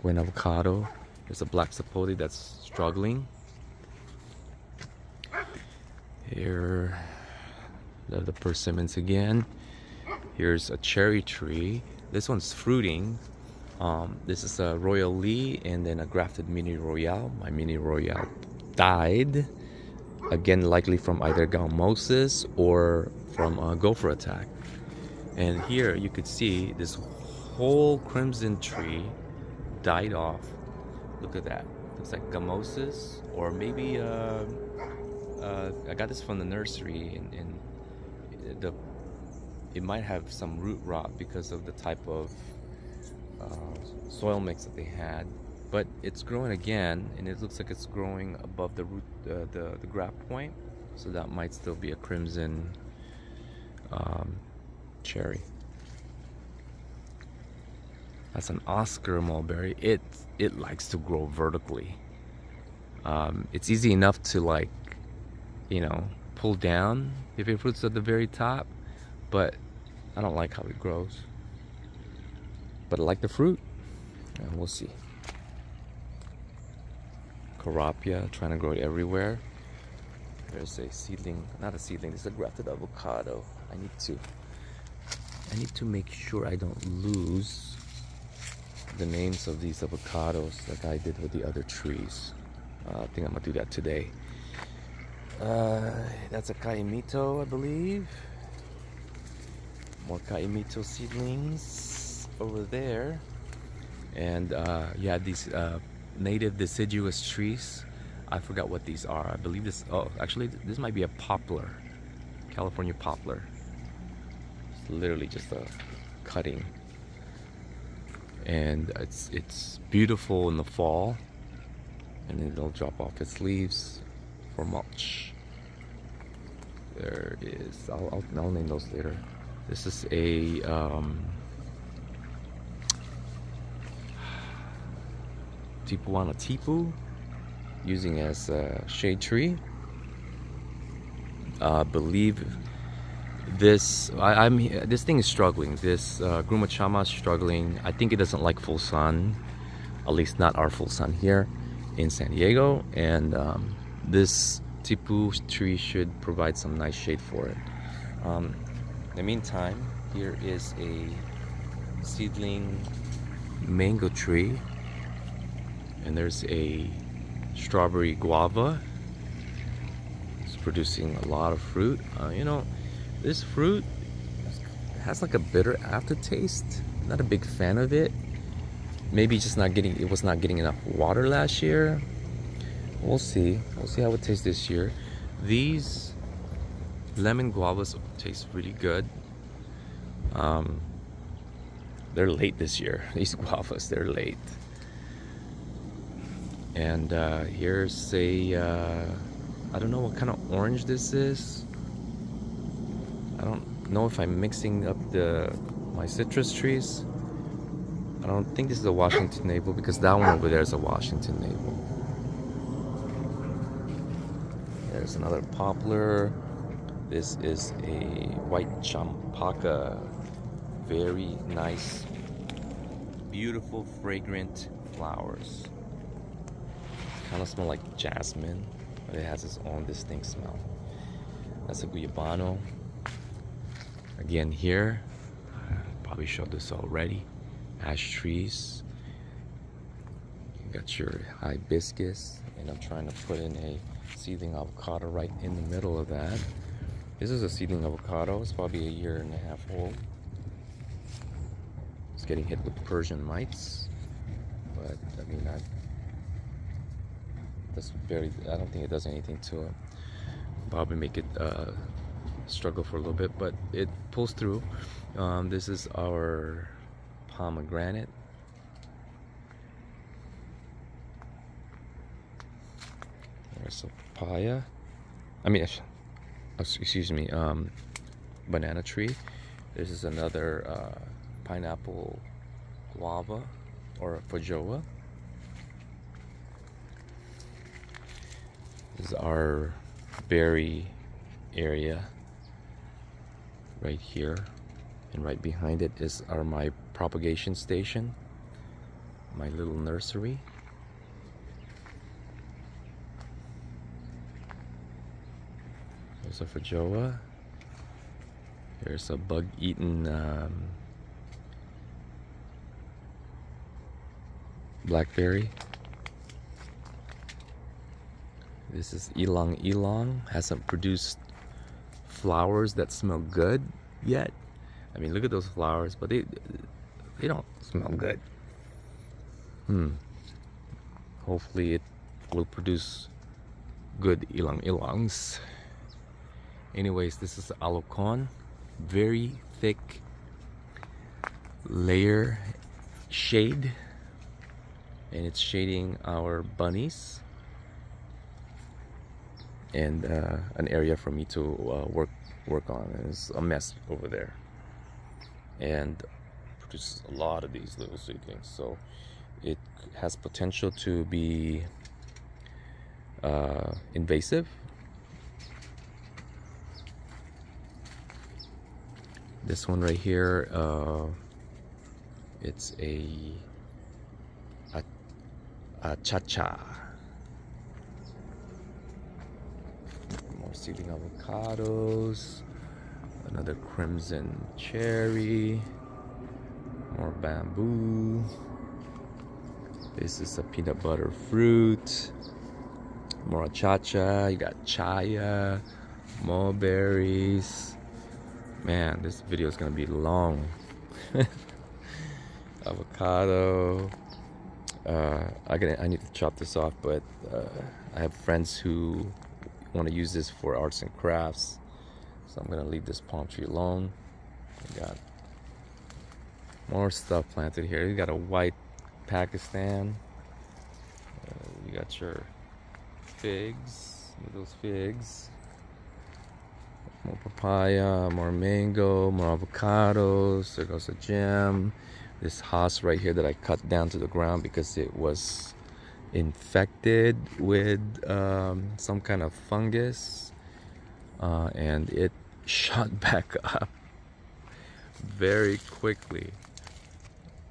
Gwen avocado. There's a black sapote that's struggling. Here, the persimmons again. Here's a cherry tree. This one's fruiting. Um, this is a Royal Lee and then a grafted Minnie Royal. My Minnie Royal died. Again, likely from either gummosis or from a gopher attack. And here you could see this whole crimson tree died off. Look at that. Looks like gummosis or maybe uh, uh, I got this from the nursery and, and the it might have some root rot because of the type of uh, soil mix that they had but it's growing again and it looks like it's growing above the root uh, the, the graft point so that might still be a crimson um, cherry. That's an Oscar mulberry. It it likes to grow vertically. Um, it's easy enough to like you know pull down if it fruits at the very top but I don't like how it grows. But I like the fruit and we'll see. Kurapia trying to grow it everywhere. There's a seedling not a seedling this is a grafted avocado. I need to I need to make sure I don't lose the names of these avocados like I did with the other trees uh, I think I'm gonna do that today uh, that's a Caimito, I believe. More Caimito seedlings over there. And uh, yeah, these uh, native deciduous trees. I forgot what these are. I believe this, oh, actually, this might be a poplar. California poplar. Literally just a cutting. And it's, it's beautiful in the fall. And it'll drop off its leaves for mulch. There is, I'll, I'll, I'll name those later. This is a um, [SIGHS] Tipuana tipu, using as a shade tree. I uh, believe this I, am this thing is struggling. This uh, Grumichama is struggling. I think it doesn't like full sun, at least not our full sun here in San Diego. And um, this tipu tree should provide some nice shade for it. Um, in the meantime, here is a seedling mango tree and there's a strawberry guava it's producing a lot of fruit uh, you know this fruit has like a bitter aftertaste. Not a big fan of it. Maybe just not getting it was not getting enough water last year. We'll see. We'll see how it tastes this year. These lemon guavas taste really good. Um, they're late this year. [LAUGHS] These guavas they're late. And uh, here's a uh, I don't know what kind of orange this is I don't know if I'm mixing up the my citrus trees I don't think this is a Washington navel because that one over there is a Washington navel There's another poplar. This is a white champaca. Very nice, beautiful, fragrant flowers. Kind of smell like jasmine, but it has its own distinct smell. That's a Guyabano. Again here, probably showed this already. Ash trees. You got your hibiscus, and I'm trying to put in a seedling avocado right in the middle of that. This is a seedling avocado. It's probably a year and a half old. It's getting hit with Persea mites, but I mean, I, that's very. I don't think it does anything to it. Probably make it uh, struggle for a little bit, but it pulls through. Um, this is our pomegranate. There's a. I mean, excuse me, um, banana tree. This is another uh, pineapple guava or feijoa. This is our berry area right here and right behind it is our my propagation station my little nursery. There's a feijoa. There's a bug-eaten um, blackberry. This is Ilang Ilang. Hasn't produced flowers that smell good yet I mean, look at those flowers, but they they don't smell good. Hmm. Hopefully it will produce good ilang ilangs. Anyways, this is alocon. Very thick layer shade. And it's shading our bunnies. And uh, an area for me to uh, work work on. It's a mess over there. And produces a lot of these little seedlings so it has potential to be uh, invasive. This one right here uh, it's a a, a cha-cha. more seedling avocados another crimson cherry more bamboo. This is a peanut butter fruit more chacha you got chaya mulberries. Man this video is gonna be long. [LAUGHS] Avocado. Uh, I, gotta, I need to chop this off but uh, I have friends who want to use this for arts and crafts so I'm gonna leave this palm tree alone. We got more stuff planted here. You got a white Pakistan. Uh, you got your figs. those figs. More papaya, more mango, more avocados. There goes a gem. This house right here that I cut down to the ground because it was infected with um, some kind of fungus uh, and it shot [LAUGHS] back up very quickly.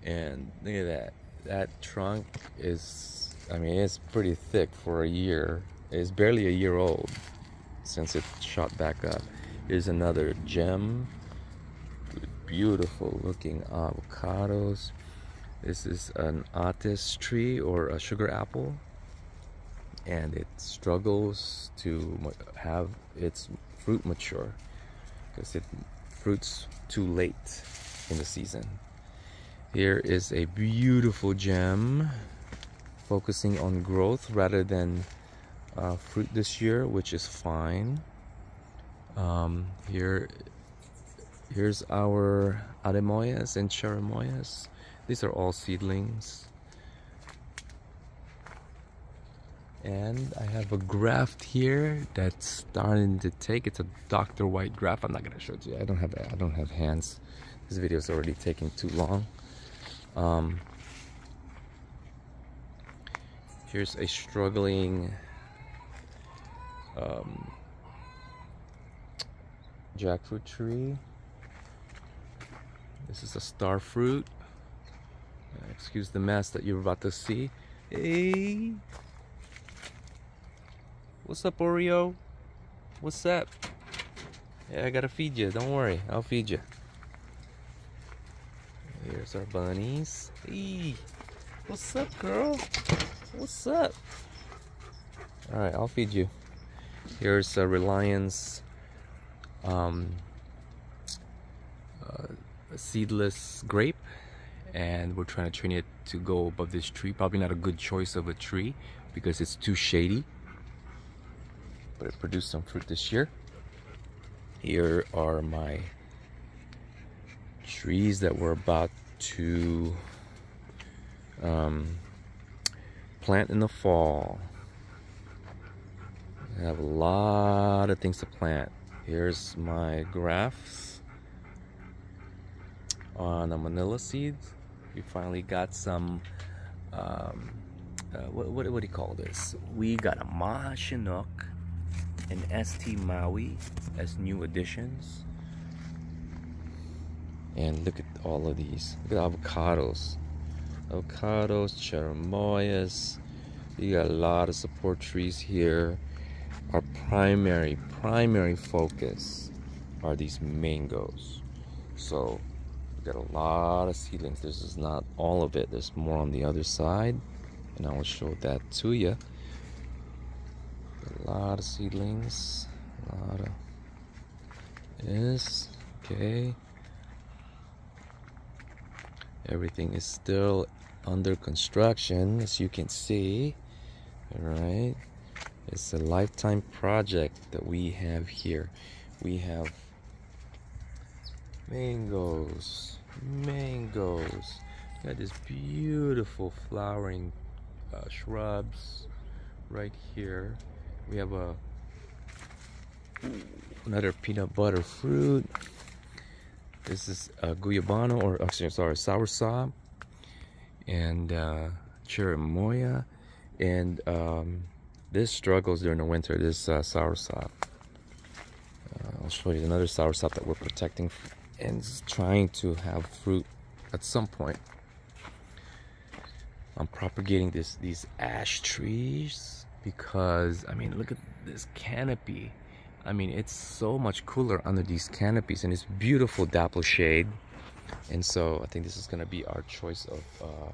And look at that. That trunk is, I mean, it's pretty thick for a year. It's barely a year old since it shot back up. Here's another gem. Beautiful looking avocados. This is an Atis tree or a sugar apple. And it struggles to have its fruit mature because it fruits too late in the season. Here is a beautiful gem focusing on growth rather than uh, fruit this year, which is fine. Um, here, here's our atemoyas and cherimoyas. These are all seedlings. and I have a graft here that's starting to take. It's a Dr. White graft. I'm not gonna show it to you. I don't have I don't have hands. This video is already taking too long. Um, here's a struggling um, jackfruit tree. This is a star fruit excuse the mess that you're about to see hey What's up, Oreo? What's up? Yeah, I gotta feed you. Don't worry, I'll feed you. Here's our bunnies. Hey, what's up, girl? What's up? All right, I'll feed you. Here's a Reliance um, uh, seedless grape, and we're trying to train it to go above this tree. Probably not a good choice of a tree because it's too shady but it produced some fruit this year. Here are my trees that we're about to um, plant in the fall. I have a lot of things to plant. Here's my grafts on the manila seed. We finally got some, um, uh, what, what, what do you call this? We got a Maha Chanok and ST Maui as new additions. And look at all of these. Look at avocados. Avocados, cherimoyas. You got a lot of support trees here. Our primary, primary focus are these mangoes. So we got a lot of seedlings. This is not all of it. There's more on the other side. And I will show that to you. A lot of seedlings. A lot of this. Okay. Everything is still under construction, as you can see. All right. It's a lifetime project that we have here. We have mangoes, mangoes. Got this beautiful flowering uh, shrubs right here. We have a another peanut butter fruit. This is a guyabano, or actually, sorry, sour soursop, and uh, cherimoya, and um, this struggles during the winter. This uh, soursop. Uh, I'll show you another sour soursop that we're protecting and trying to have fruit at some point. I'm propagating this these ash trees because I mean look at this canopy. I mean it's so much cooler under these canopies and it's beautiful dapple shade. And so I think this is gonna be our choice of uh,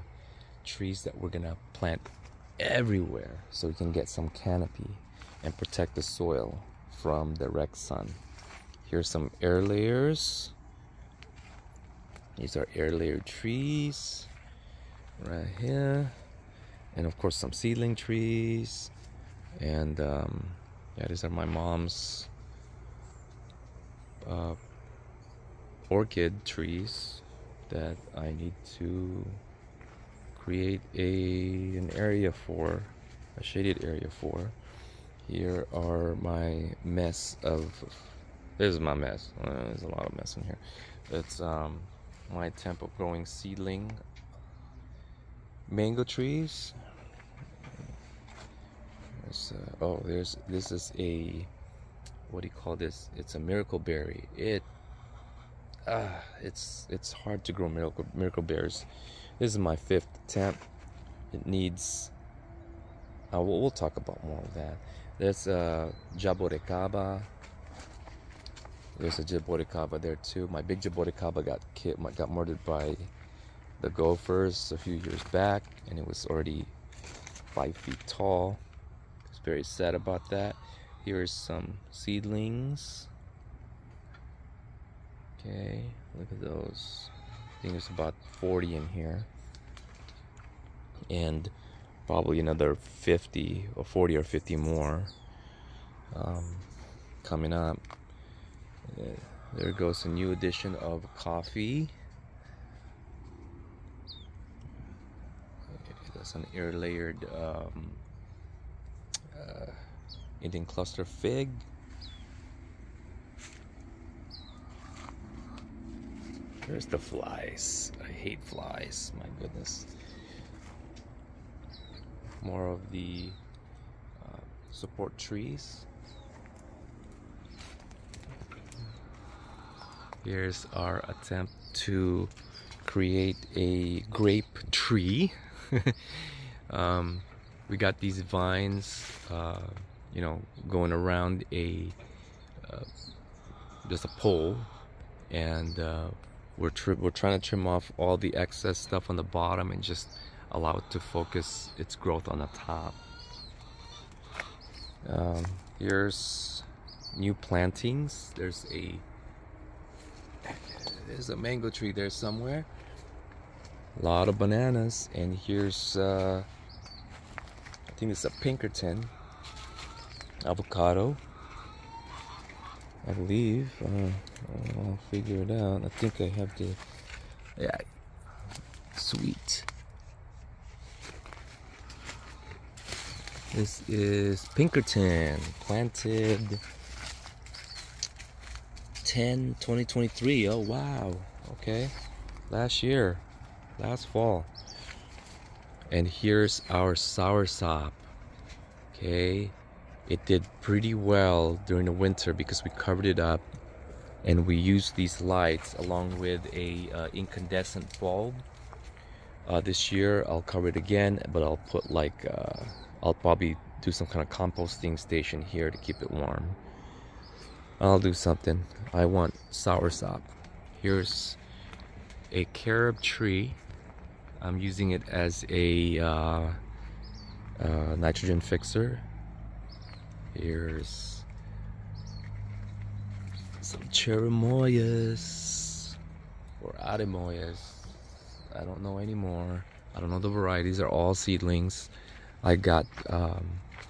trees that we're gonna plant everywhere so we can get some canopy and protect the soil from direct sun. Here's some air layers these are air layer trees right here. And of course some seedling trees. And um, yeah these are my mom's uh, orchid trees that I need to create a an area for a shaded area for. Here are my mess of this is my mess. Uh, there's a lot of mess in here. It's um, my temple growing seedling mango trees there's, uh, oh, there's this is a what do you call this? It's a miracle berry. It ah, it's it's hard to grow miracle miracle berries. This is my fifth attempt. It needs. Uh, we'll, we'll talk about more of that. There's a uh, jaboticaba. There's a jaboticaba there too. My big jaboticaba got kit, got murdered by the gophers a few years back, and it was already five feet tall It's very sad about that. Here is some seedlings. Okay, look at those. I think there's about 40 in here. And probably another 50 or 40 or 50 more um, coming up. There goes a new edition of coffee. That's an air layered um, uh, Indian cluster fig. There's the flies. I hate flies, my goodness. More of the uh, support trees. Here's our attempt to create a grape tree. [LAUGHS] um, we got these vines, uh, you know, going around a uh, just a pole, and uh, we're we're trying to trim off all the excess stuff on the bottom and just allow it to focus its growth on the top. Um, here's new plantings. There's a there's a mango tree there somewhere. A lot of bananas, and here's uh, I think it's a Pinkerton avocado. I believe. Uh, I'll figure it out. I think I have the... Yeah. Sweet. This is Pinkerton planted 10 2023 oh wow. Okay. Last year. Last fall. And here's our soursop okay. It did pretty well during the winter because we covered it up and we used these lights along with a uh, incandescent bulb. Uh, this year I'll cover it again but I'll put like uh, I'll probably do some kind of composting station here to keep it warm I'll do something. I want soursop here's a carob tree. I'm using it as a uh, uh, nitrogen fixer. Here's some cherimoyas or atemoyas. I don't know anymore. I don't know the varieties. Are all seedlings. I got um,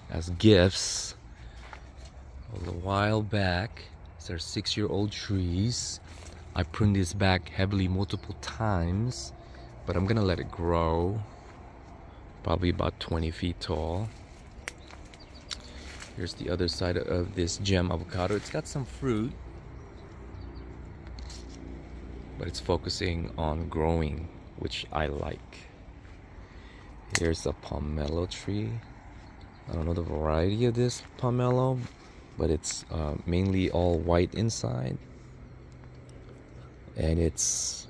as gifts a little while back these are six-year-old trees. I pruned this back heavily multiple times but I'm gonna let it grow. Probably about 20 feet tall. Here's the other side of this gem avocado. It's got some fruit but it's focusing on growing which I like. Here's a pomelo tree. I don't know the variety of this pomelo but it's uh, mainly all white inside and it's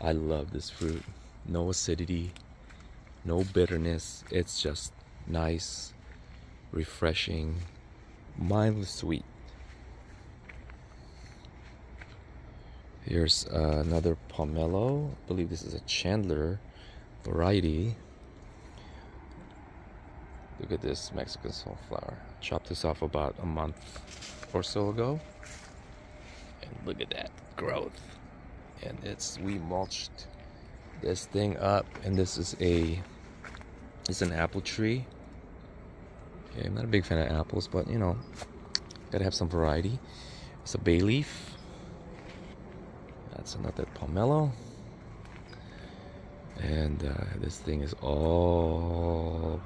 I love this fruit no acidity no bitterness it's just nice refreshing mildly sweet Here's uh, another pomelo. I believe this is a Chandler variety. Look at this Mexican sunflower. Chopped this off about a month or so ago. And look at that growth. And it's we mulched this thing up and this is a it's an apple tree. Okay, I'm not a big fan of apples, but you know, gotta have some variety. It's a bay leaf that's another pomelo. And uh, this thing is all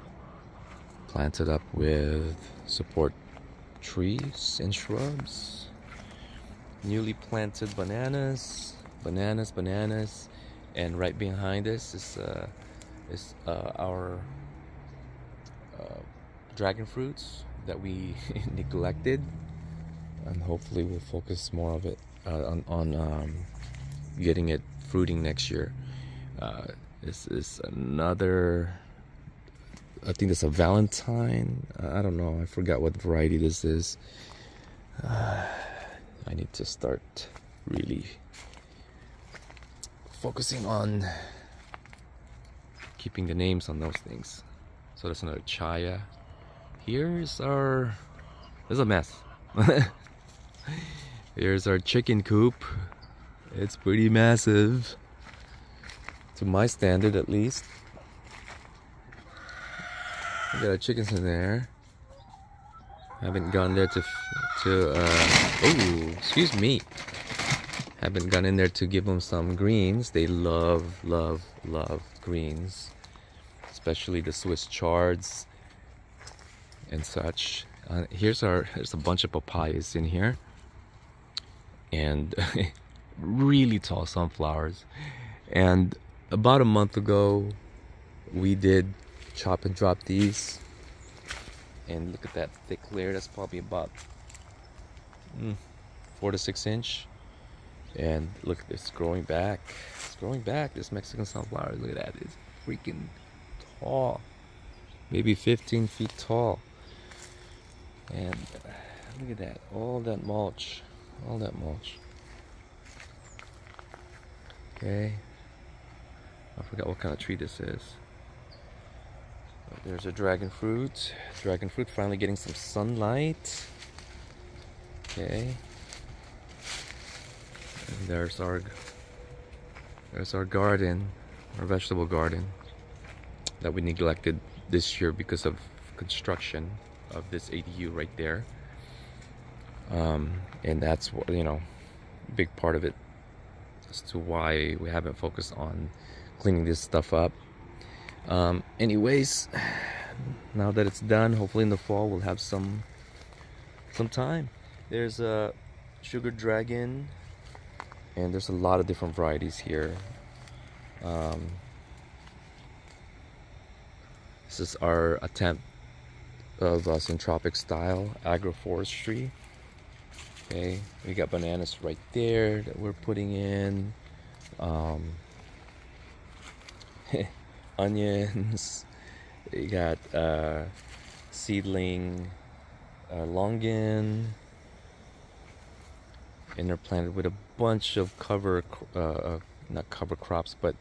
planted up with support trees and shrubs. Newly planted bananas, bananas, bananas, and right behind us is uh, is uh, our uh, dragon fruits that we [LAUGHS] neglected, and hopefully we'll focus more of it uh, on on um, getting it fruiting next year. Uh, this is another. I think it's a Valentine. I don't know. I forgot what variety this is. Uh, I need to start really focusing on keeping the names on those things. So that's another chaya. Here's our. There's a mess. [LAUGHS] Here's our chicken coop. It's pretty massive. To my standard, at least. We got our chickens in there. Haven't gone there to, to, uh, oh, excuse me. Haven't gone in there to give them some greens. They love, love, love greens. Especially the Swiss chards and such. Uh, here's our, there's a bunch of papayas in here. And [LAUGHS] really tall sunflowers. And about a month ago, we did chop and drop these. And look at that thick layer. That's probably about mm, four to six inch. And look, it's growing back. It's growing back. This Mexican sunflower. Look at that. It's freaking tall. Maybe 15 feet tall. And look at that. All that mulch. All that mulch. Okay. I forgot what kind of tree this is. There's a dragon fruit. Dragon fruit finally getting some sunlight. Okay. And there's our there's our garden, our vegetable garden that we neglected this year because of construction of this ADU right there. Um, and that's what you know, big part of it as to why we haven't focused on cleaning this stuff up. Um, anyways, [SIGHS] now that it's done, hopefully in the fall we'll have some some time. There's a sugar dragon and there's a lot of different varieties here. Um, this is our attempt of uh, syntropic style agroforestry. Okay we got bananas right there that we're putting in. Um, [LAUGHS] onions [LAUGHS] you got uh, seedling uh, longan and they're planted with a bunch of cover uh, uh, not cover crops but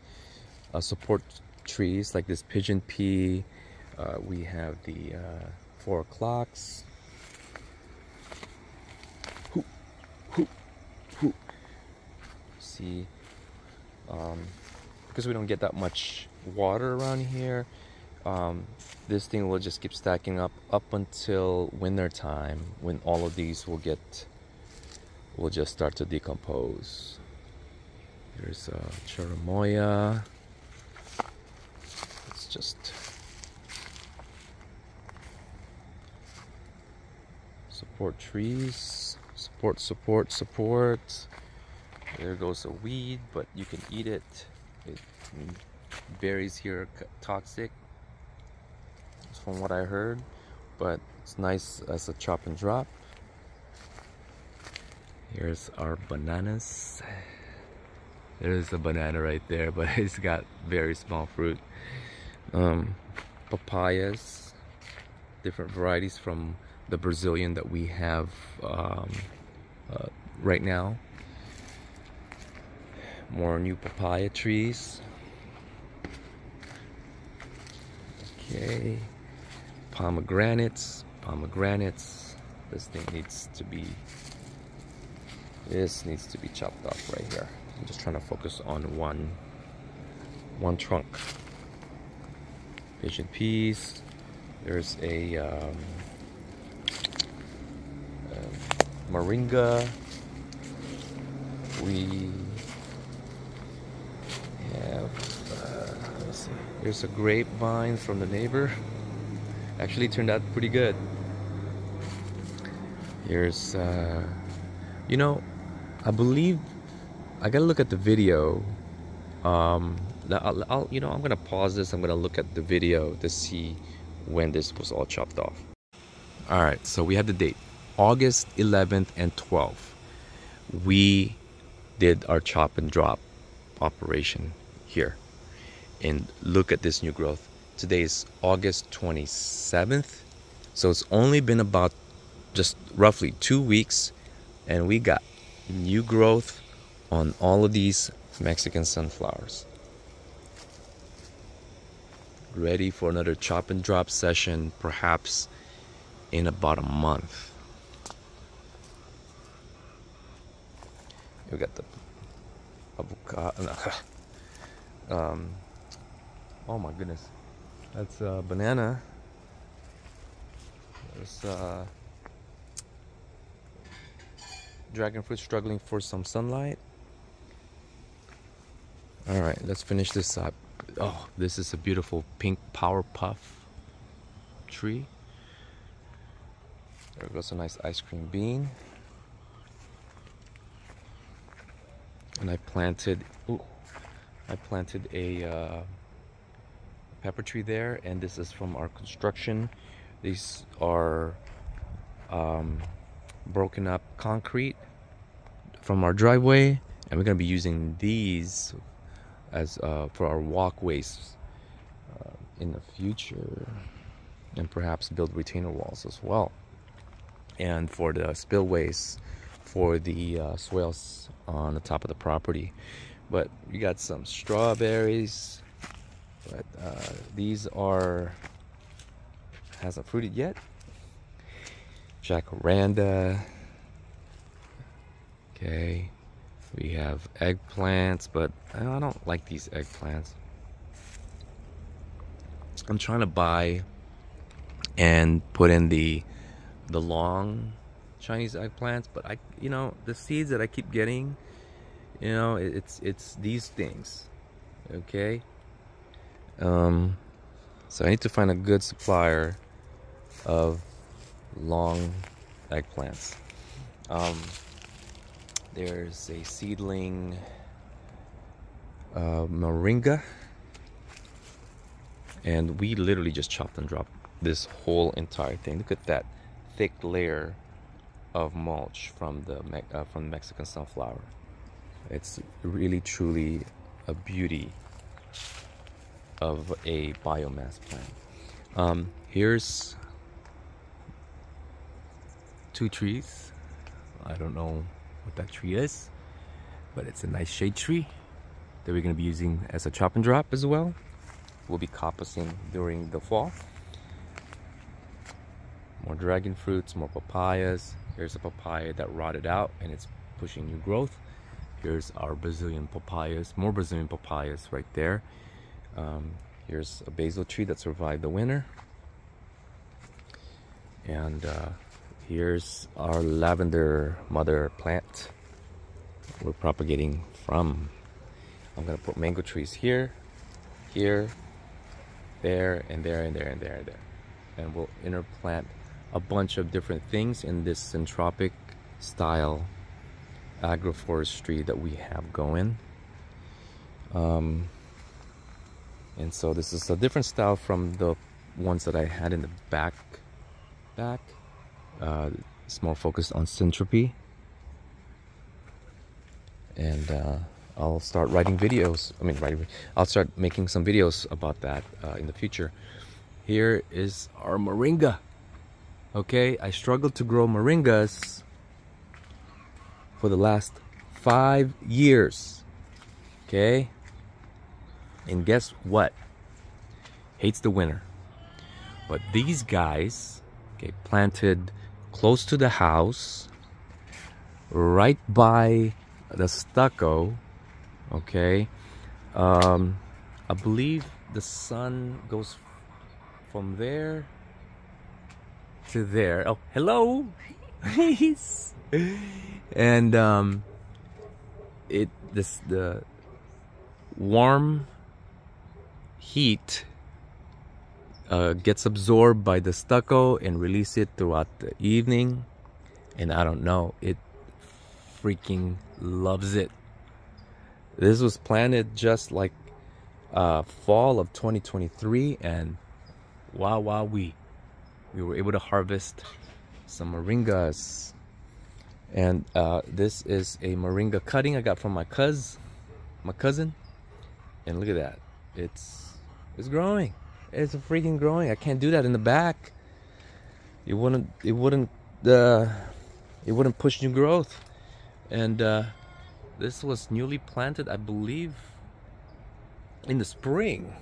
uh, support trees like this pigeon pea. Uh, we have the four o'clocks. See um, because we don't get that much water around here um, this thing will just keep stacking up up until winter time when all of these will get will just start to decompose. There's a uh, cherimoya it's just support trees support support support. There goes a weed but you can eat it. It berries here are toxic from what I heard but it's nice as a chop and drop. Here's our bananas. There's a banana right there but [LAUGHS] it's got very small fruit. Um, papayas different varieties from the Brazilian that we have um, uh, right now. More new papaya trees okay. Pomegranates pomegranates. This thing needs to be this needs to be chopped off right here. I'm just trying to focus on one one trunk. Pigeon peas there's a um, uh, moringa. We have there's a grapevine from the neighbor. Actually turned out pretty good. Here's uh, you know I believe I gotta look at the video. Um, I'll, I'll, you know I'm gonna pause this. I'm gonna look at the video to see when this was all chopped off. All right so we have the date August 11th and 12th we did our chop and drop operation here and look at this new growth. Today is August 27th so it's only been about just roughly two weeks and we got new growth on all of these Mexican sunflowers. Ready for another chop and drop session perhaps in about a month. We got the avocado [LAUGHS] um, oh my goodness. That's a banana. There's uh, dragon fruit struggling for some sunlight. All right let's finish this up. Oh this is a beautiful pink power puff tree. There goes a nice ice cream bean. And I planted ooh, I planted a uh, pepper tree there and this is from our construction. These are um, broken up concrete from our driveway and we're going to be using these as uh, for our walkways uh, in the future and perhaps build retainer walls as well. And for the spillways for the uh, swales on the top of the property. But we got some strawberries but uh, these are hasn't fruited yet. Jacaranda okay. We have eggplants but I don't like these eggplants. I'm trying to buy and put in the the long Chinese eggplants but I you know the seeds that I keep getting you know it's it's these things. Okay um so I need to find a good supplier of long eggplants um There's a seedling uh, moringa. And we literally just chopped and dropped this whole entire thing. Look at that thick layer of mulch from the uh, from Mexican sunflower. It's really truly a beauty of a biomass plant. Um, here's two trees. I don't know what that tree is, but it's a nice shade tree that we're going to be using as a chop and drop as well. We'll be coppicing during the fall. More dragon fruits, more papayas. Here's a papaya that rotted out and it's pushing new growth. Here's our Brazilian papayas, more Brazilian papayas right there. Um, here's a basil tree that survived the winter. And uh, here's our lavender mother plant. We're propagating from. I'm gonna put mango trees here, here, there, and there, and there, and there, and there. And we'll interplant a bunch of different things in this syntropic style agroforestry that we have going. Um, and so this is a different style from the ones that I had in the back back. Uh, it's more focused on syntropy and uh, I'll start writing videos I mean writing I'll start making some videos about that uh, in the future. Here is our moringa. Okay I struggled to grow moringas for the last five years. Okay and guess what? Hates the winter but these guys okay planted close to the house right by the stucco okay? Um, I believe the sun goes from there to there. Oh hello? [LAUGHS] And um, it this the warm heat uh, gets absorbed by the stucco and release it throughout the evening. And I don't know, it freaking loves it. This was planted just like uh, fall of 2023 and wow, wow, we. We were able to harvest some moringas. And uh, this is a moringa cutting I got from my cousin, my cousin. And look at that. It's, it's growing. It's freaking growing. I can't do that in the back. It wouldn't. It wouldn't. Uh, it wouldn't push new growth. And uh, this was newly planted, I believe, in the spring.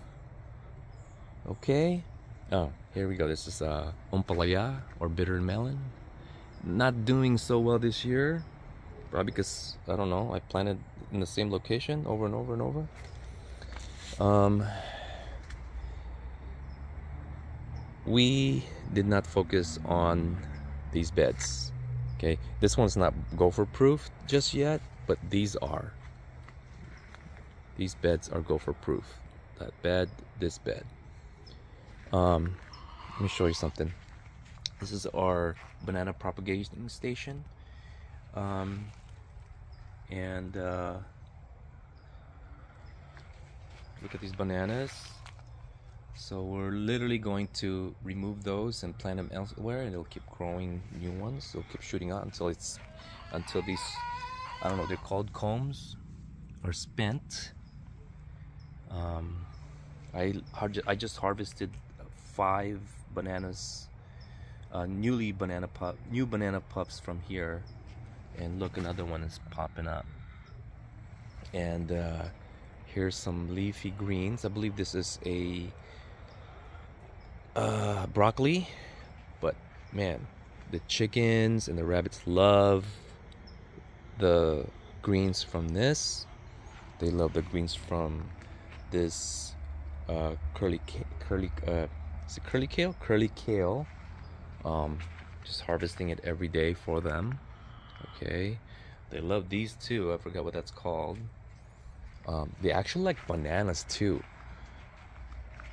Okay. Oh, here we go. This is uh, Ampalaya or bitter melon. Not doing so well this year. Probably because I don't know. I planted in the same location over and over and over. Um, we did not focus on these beds okay? This one's not gopher proof just yet but these are. These beds are gopher proof. That bed this bed. Um let me show you something. This is our banana propagating station. Um and uh look at these bananas so we're literally going to remove those and plant them elsewhere and they'll keep growing new ones. They'll keep shooting out until it's until these I don't know they're called corms are spent. Um, I I just harvested five bananas, uh, newly banana pup, new banana pups from here, and look another one is popping up. And uh, here's some leafy greens. I believe this is a uh, broccoli, but man, the chickens and the rabbits love the greens from this. They love the greens from this uh, curly curly uh, is it curly kale? Curly kale. Um, just harvesting it every day for them. Okay, they love these too. I forgot what that's called. Um, they actually like bananas too.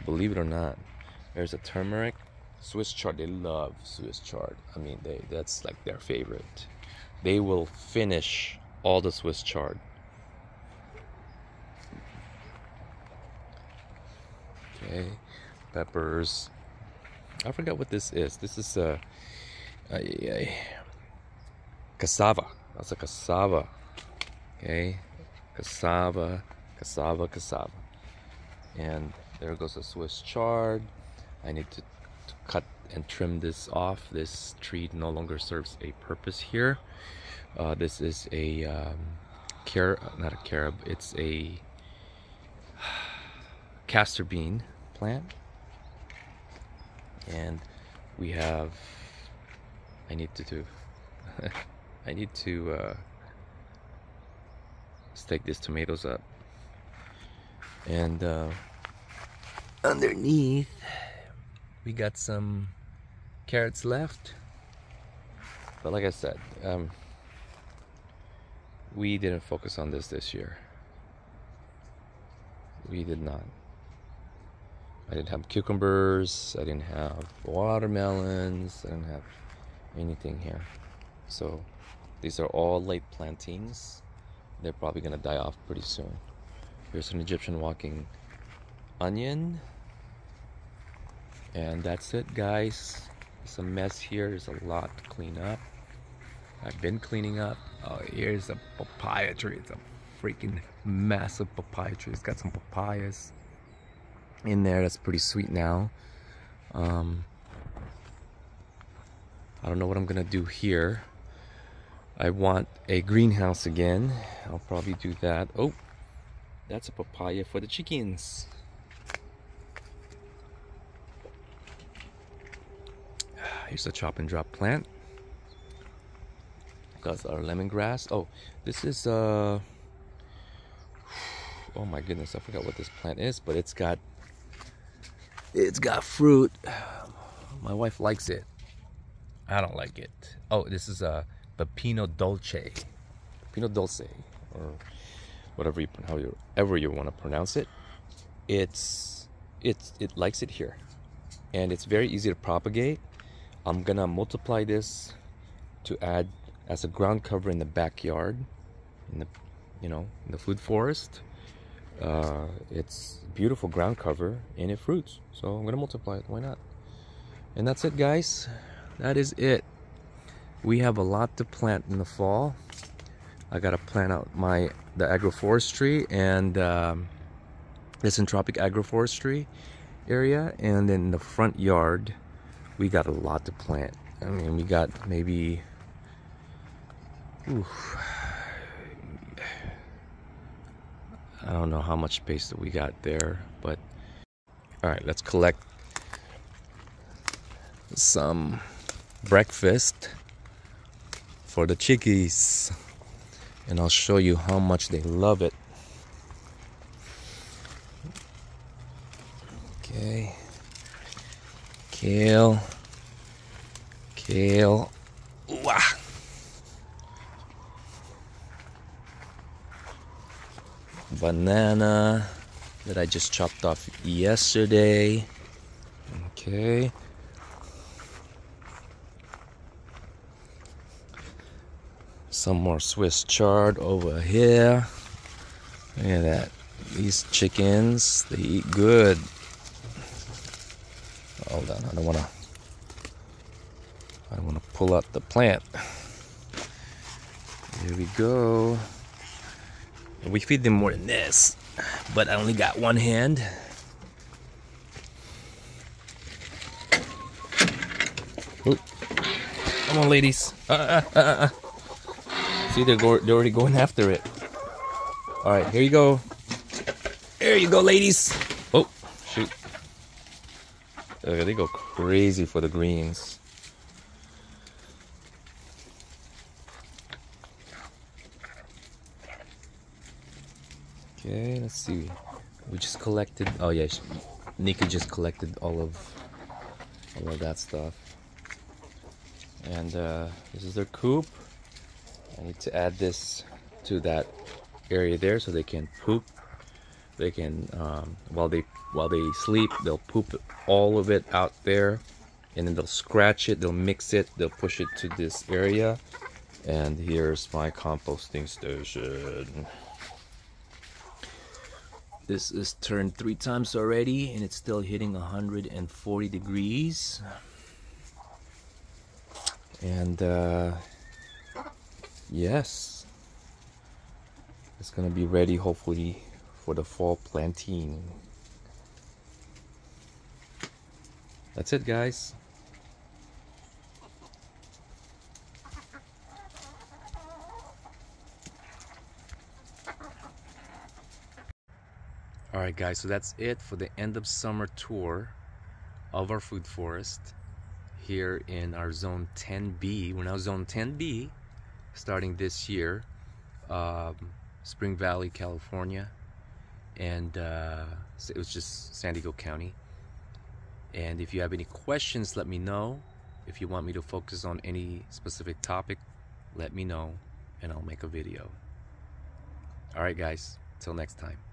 Believe it or not. There's a turmeric Swiss chard. They love Swiss chard. I mean, they that's like their favorite. They will finish all the Swiss chard. Okay, peppers. I forgot what this is. This is a, a, a cassava. That's a cassava. Okay, cassava, cassava, cassava. And there goes the Swiss chard. I need to, to cut and trim this off. This tree no longer serves a purpose here. Uh, this is a um, not a carob. It's a [SIGHS] castor bean plant, and we have. I need to do. [LAUGHS] I need to uh, stake these tomatoes up, and uh, underneath we got some carrots left. But like I said, um, we didn't focus on this this year. We did not. I didn't have cucumbers, I didn't have watermelons, I didn't have anything here. So these are all late plantings. They're probably gonna die off pretty soon. Here's an Egyptian walking onion. And that's it guys. It's a mess here. There's a lot to clean up. I've been cleaning up. Oh, here's a papaya tree. It's a freaking massive papaya tree. It's got some papayas in there. That's pretty sweet now. Um, I don't know what I'm gonna do here. I want a greenhouse again. I'll probably do that. Oh, that's a papaya for the chickens. Here's a chop and drop plant. Got our lemongrass. Oh, this is uh [SIGHS] oh my goodness, I forgot what this plant is, but it's got it's got fruit. [SIGHS] My wife likes it. I don't like it. Oh, this is a Pepino Dolce. Pepino Dolce, or whatever you however you want to pronounce it. It's it's it likes it here, and it's very easy to propagate. I'm gonna multiply this to add as a ground cover in the backyard in the you know in the food forest. Uh, it's beautiful ground cover and it fruits so I'm gonna multiply it why not? And that's it guys. That is it. We have a lot to plant in the fall. I gotta plant out my the agroforestry and um, this syntropic agroforestry area and in the front yard we got a lot to plant. I mean, we got maybe. Oof, I don't know how much space that we got there, but all right, let's collect some breakfast for the chickies, and I'll show you how much they love it. Okay kale, kale, Wah. banana that I just chopped off yesterday. Okay. Some more Swiss chard over here. Look at that. These chickens, they eat good. Hold on, I don't wanna I don't wanna pull out the plant. Here we go. We feed them more than this, but I only got one hand. Come on, ladies. Uh, uh, uh, See, they're, they're already going after it. All right, here you go. There you go, ladies. They go crazy for the greens. Okay, let's see. We just collected. Oh yeah, Nikki just collected all of all of that stuff. And uh, this is their coop. I need to add this to that area there so they can poop. They can um, while they while they sleep, they'll poop all of it out there and then they'll scratch it, they'll mix it, they'll push it to this area And here's my composting station. This is turned three times already and it's still hitting 140 degrees. And uh, yes, it's gonna be ready hopefully for the fall planting. That's it guys. Alright guys, so that's it for the end of summer tour of our food forest here in our zone 10B. We're now zone 10B starting this year. Um, Spring Valley, California. And uh, it was just San Diego County. And if you have any questions, let me know. If you want me to focus on any specific topic, let me know and I'll make a video. Alright guys, till next time.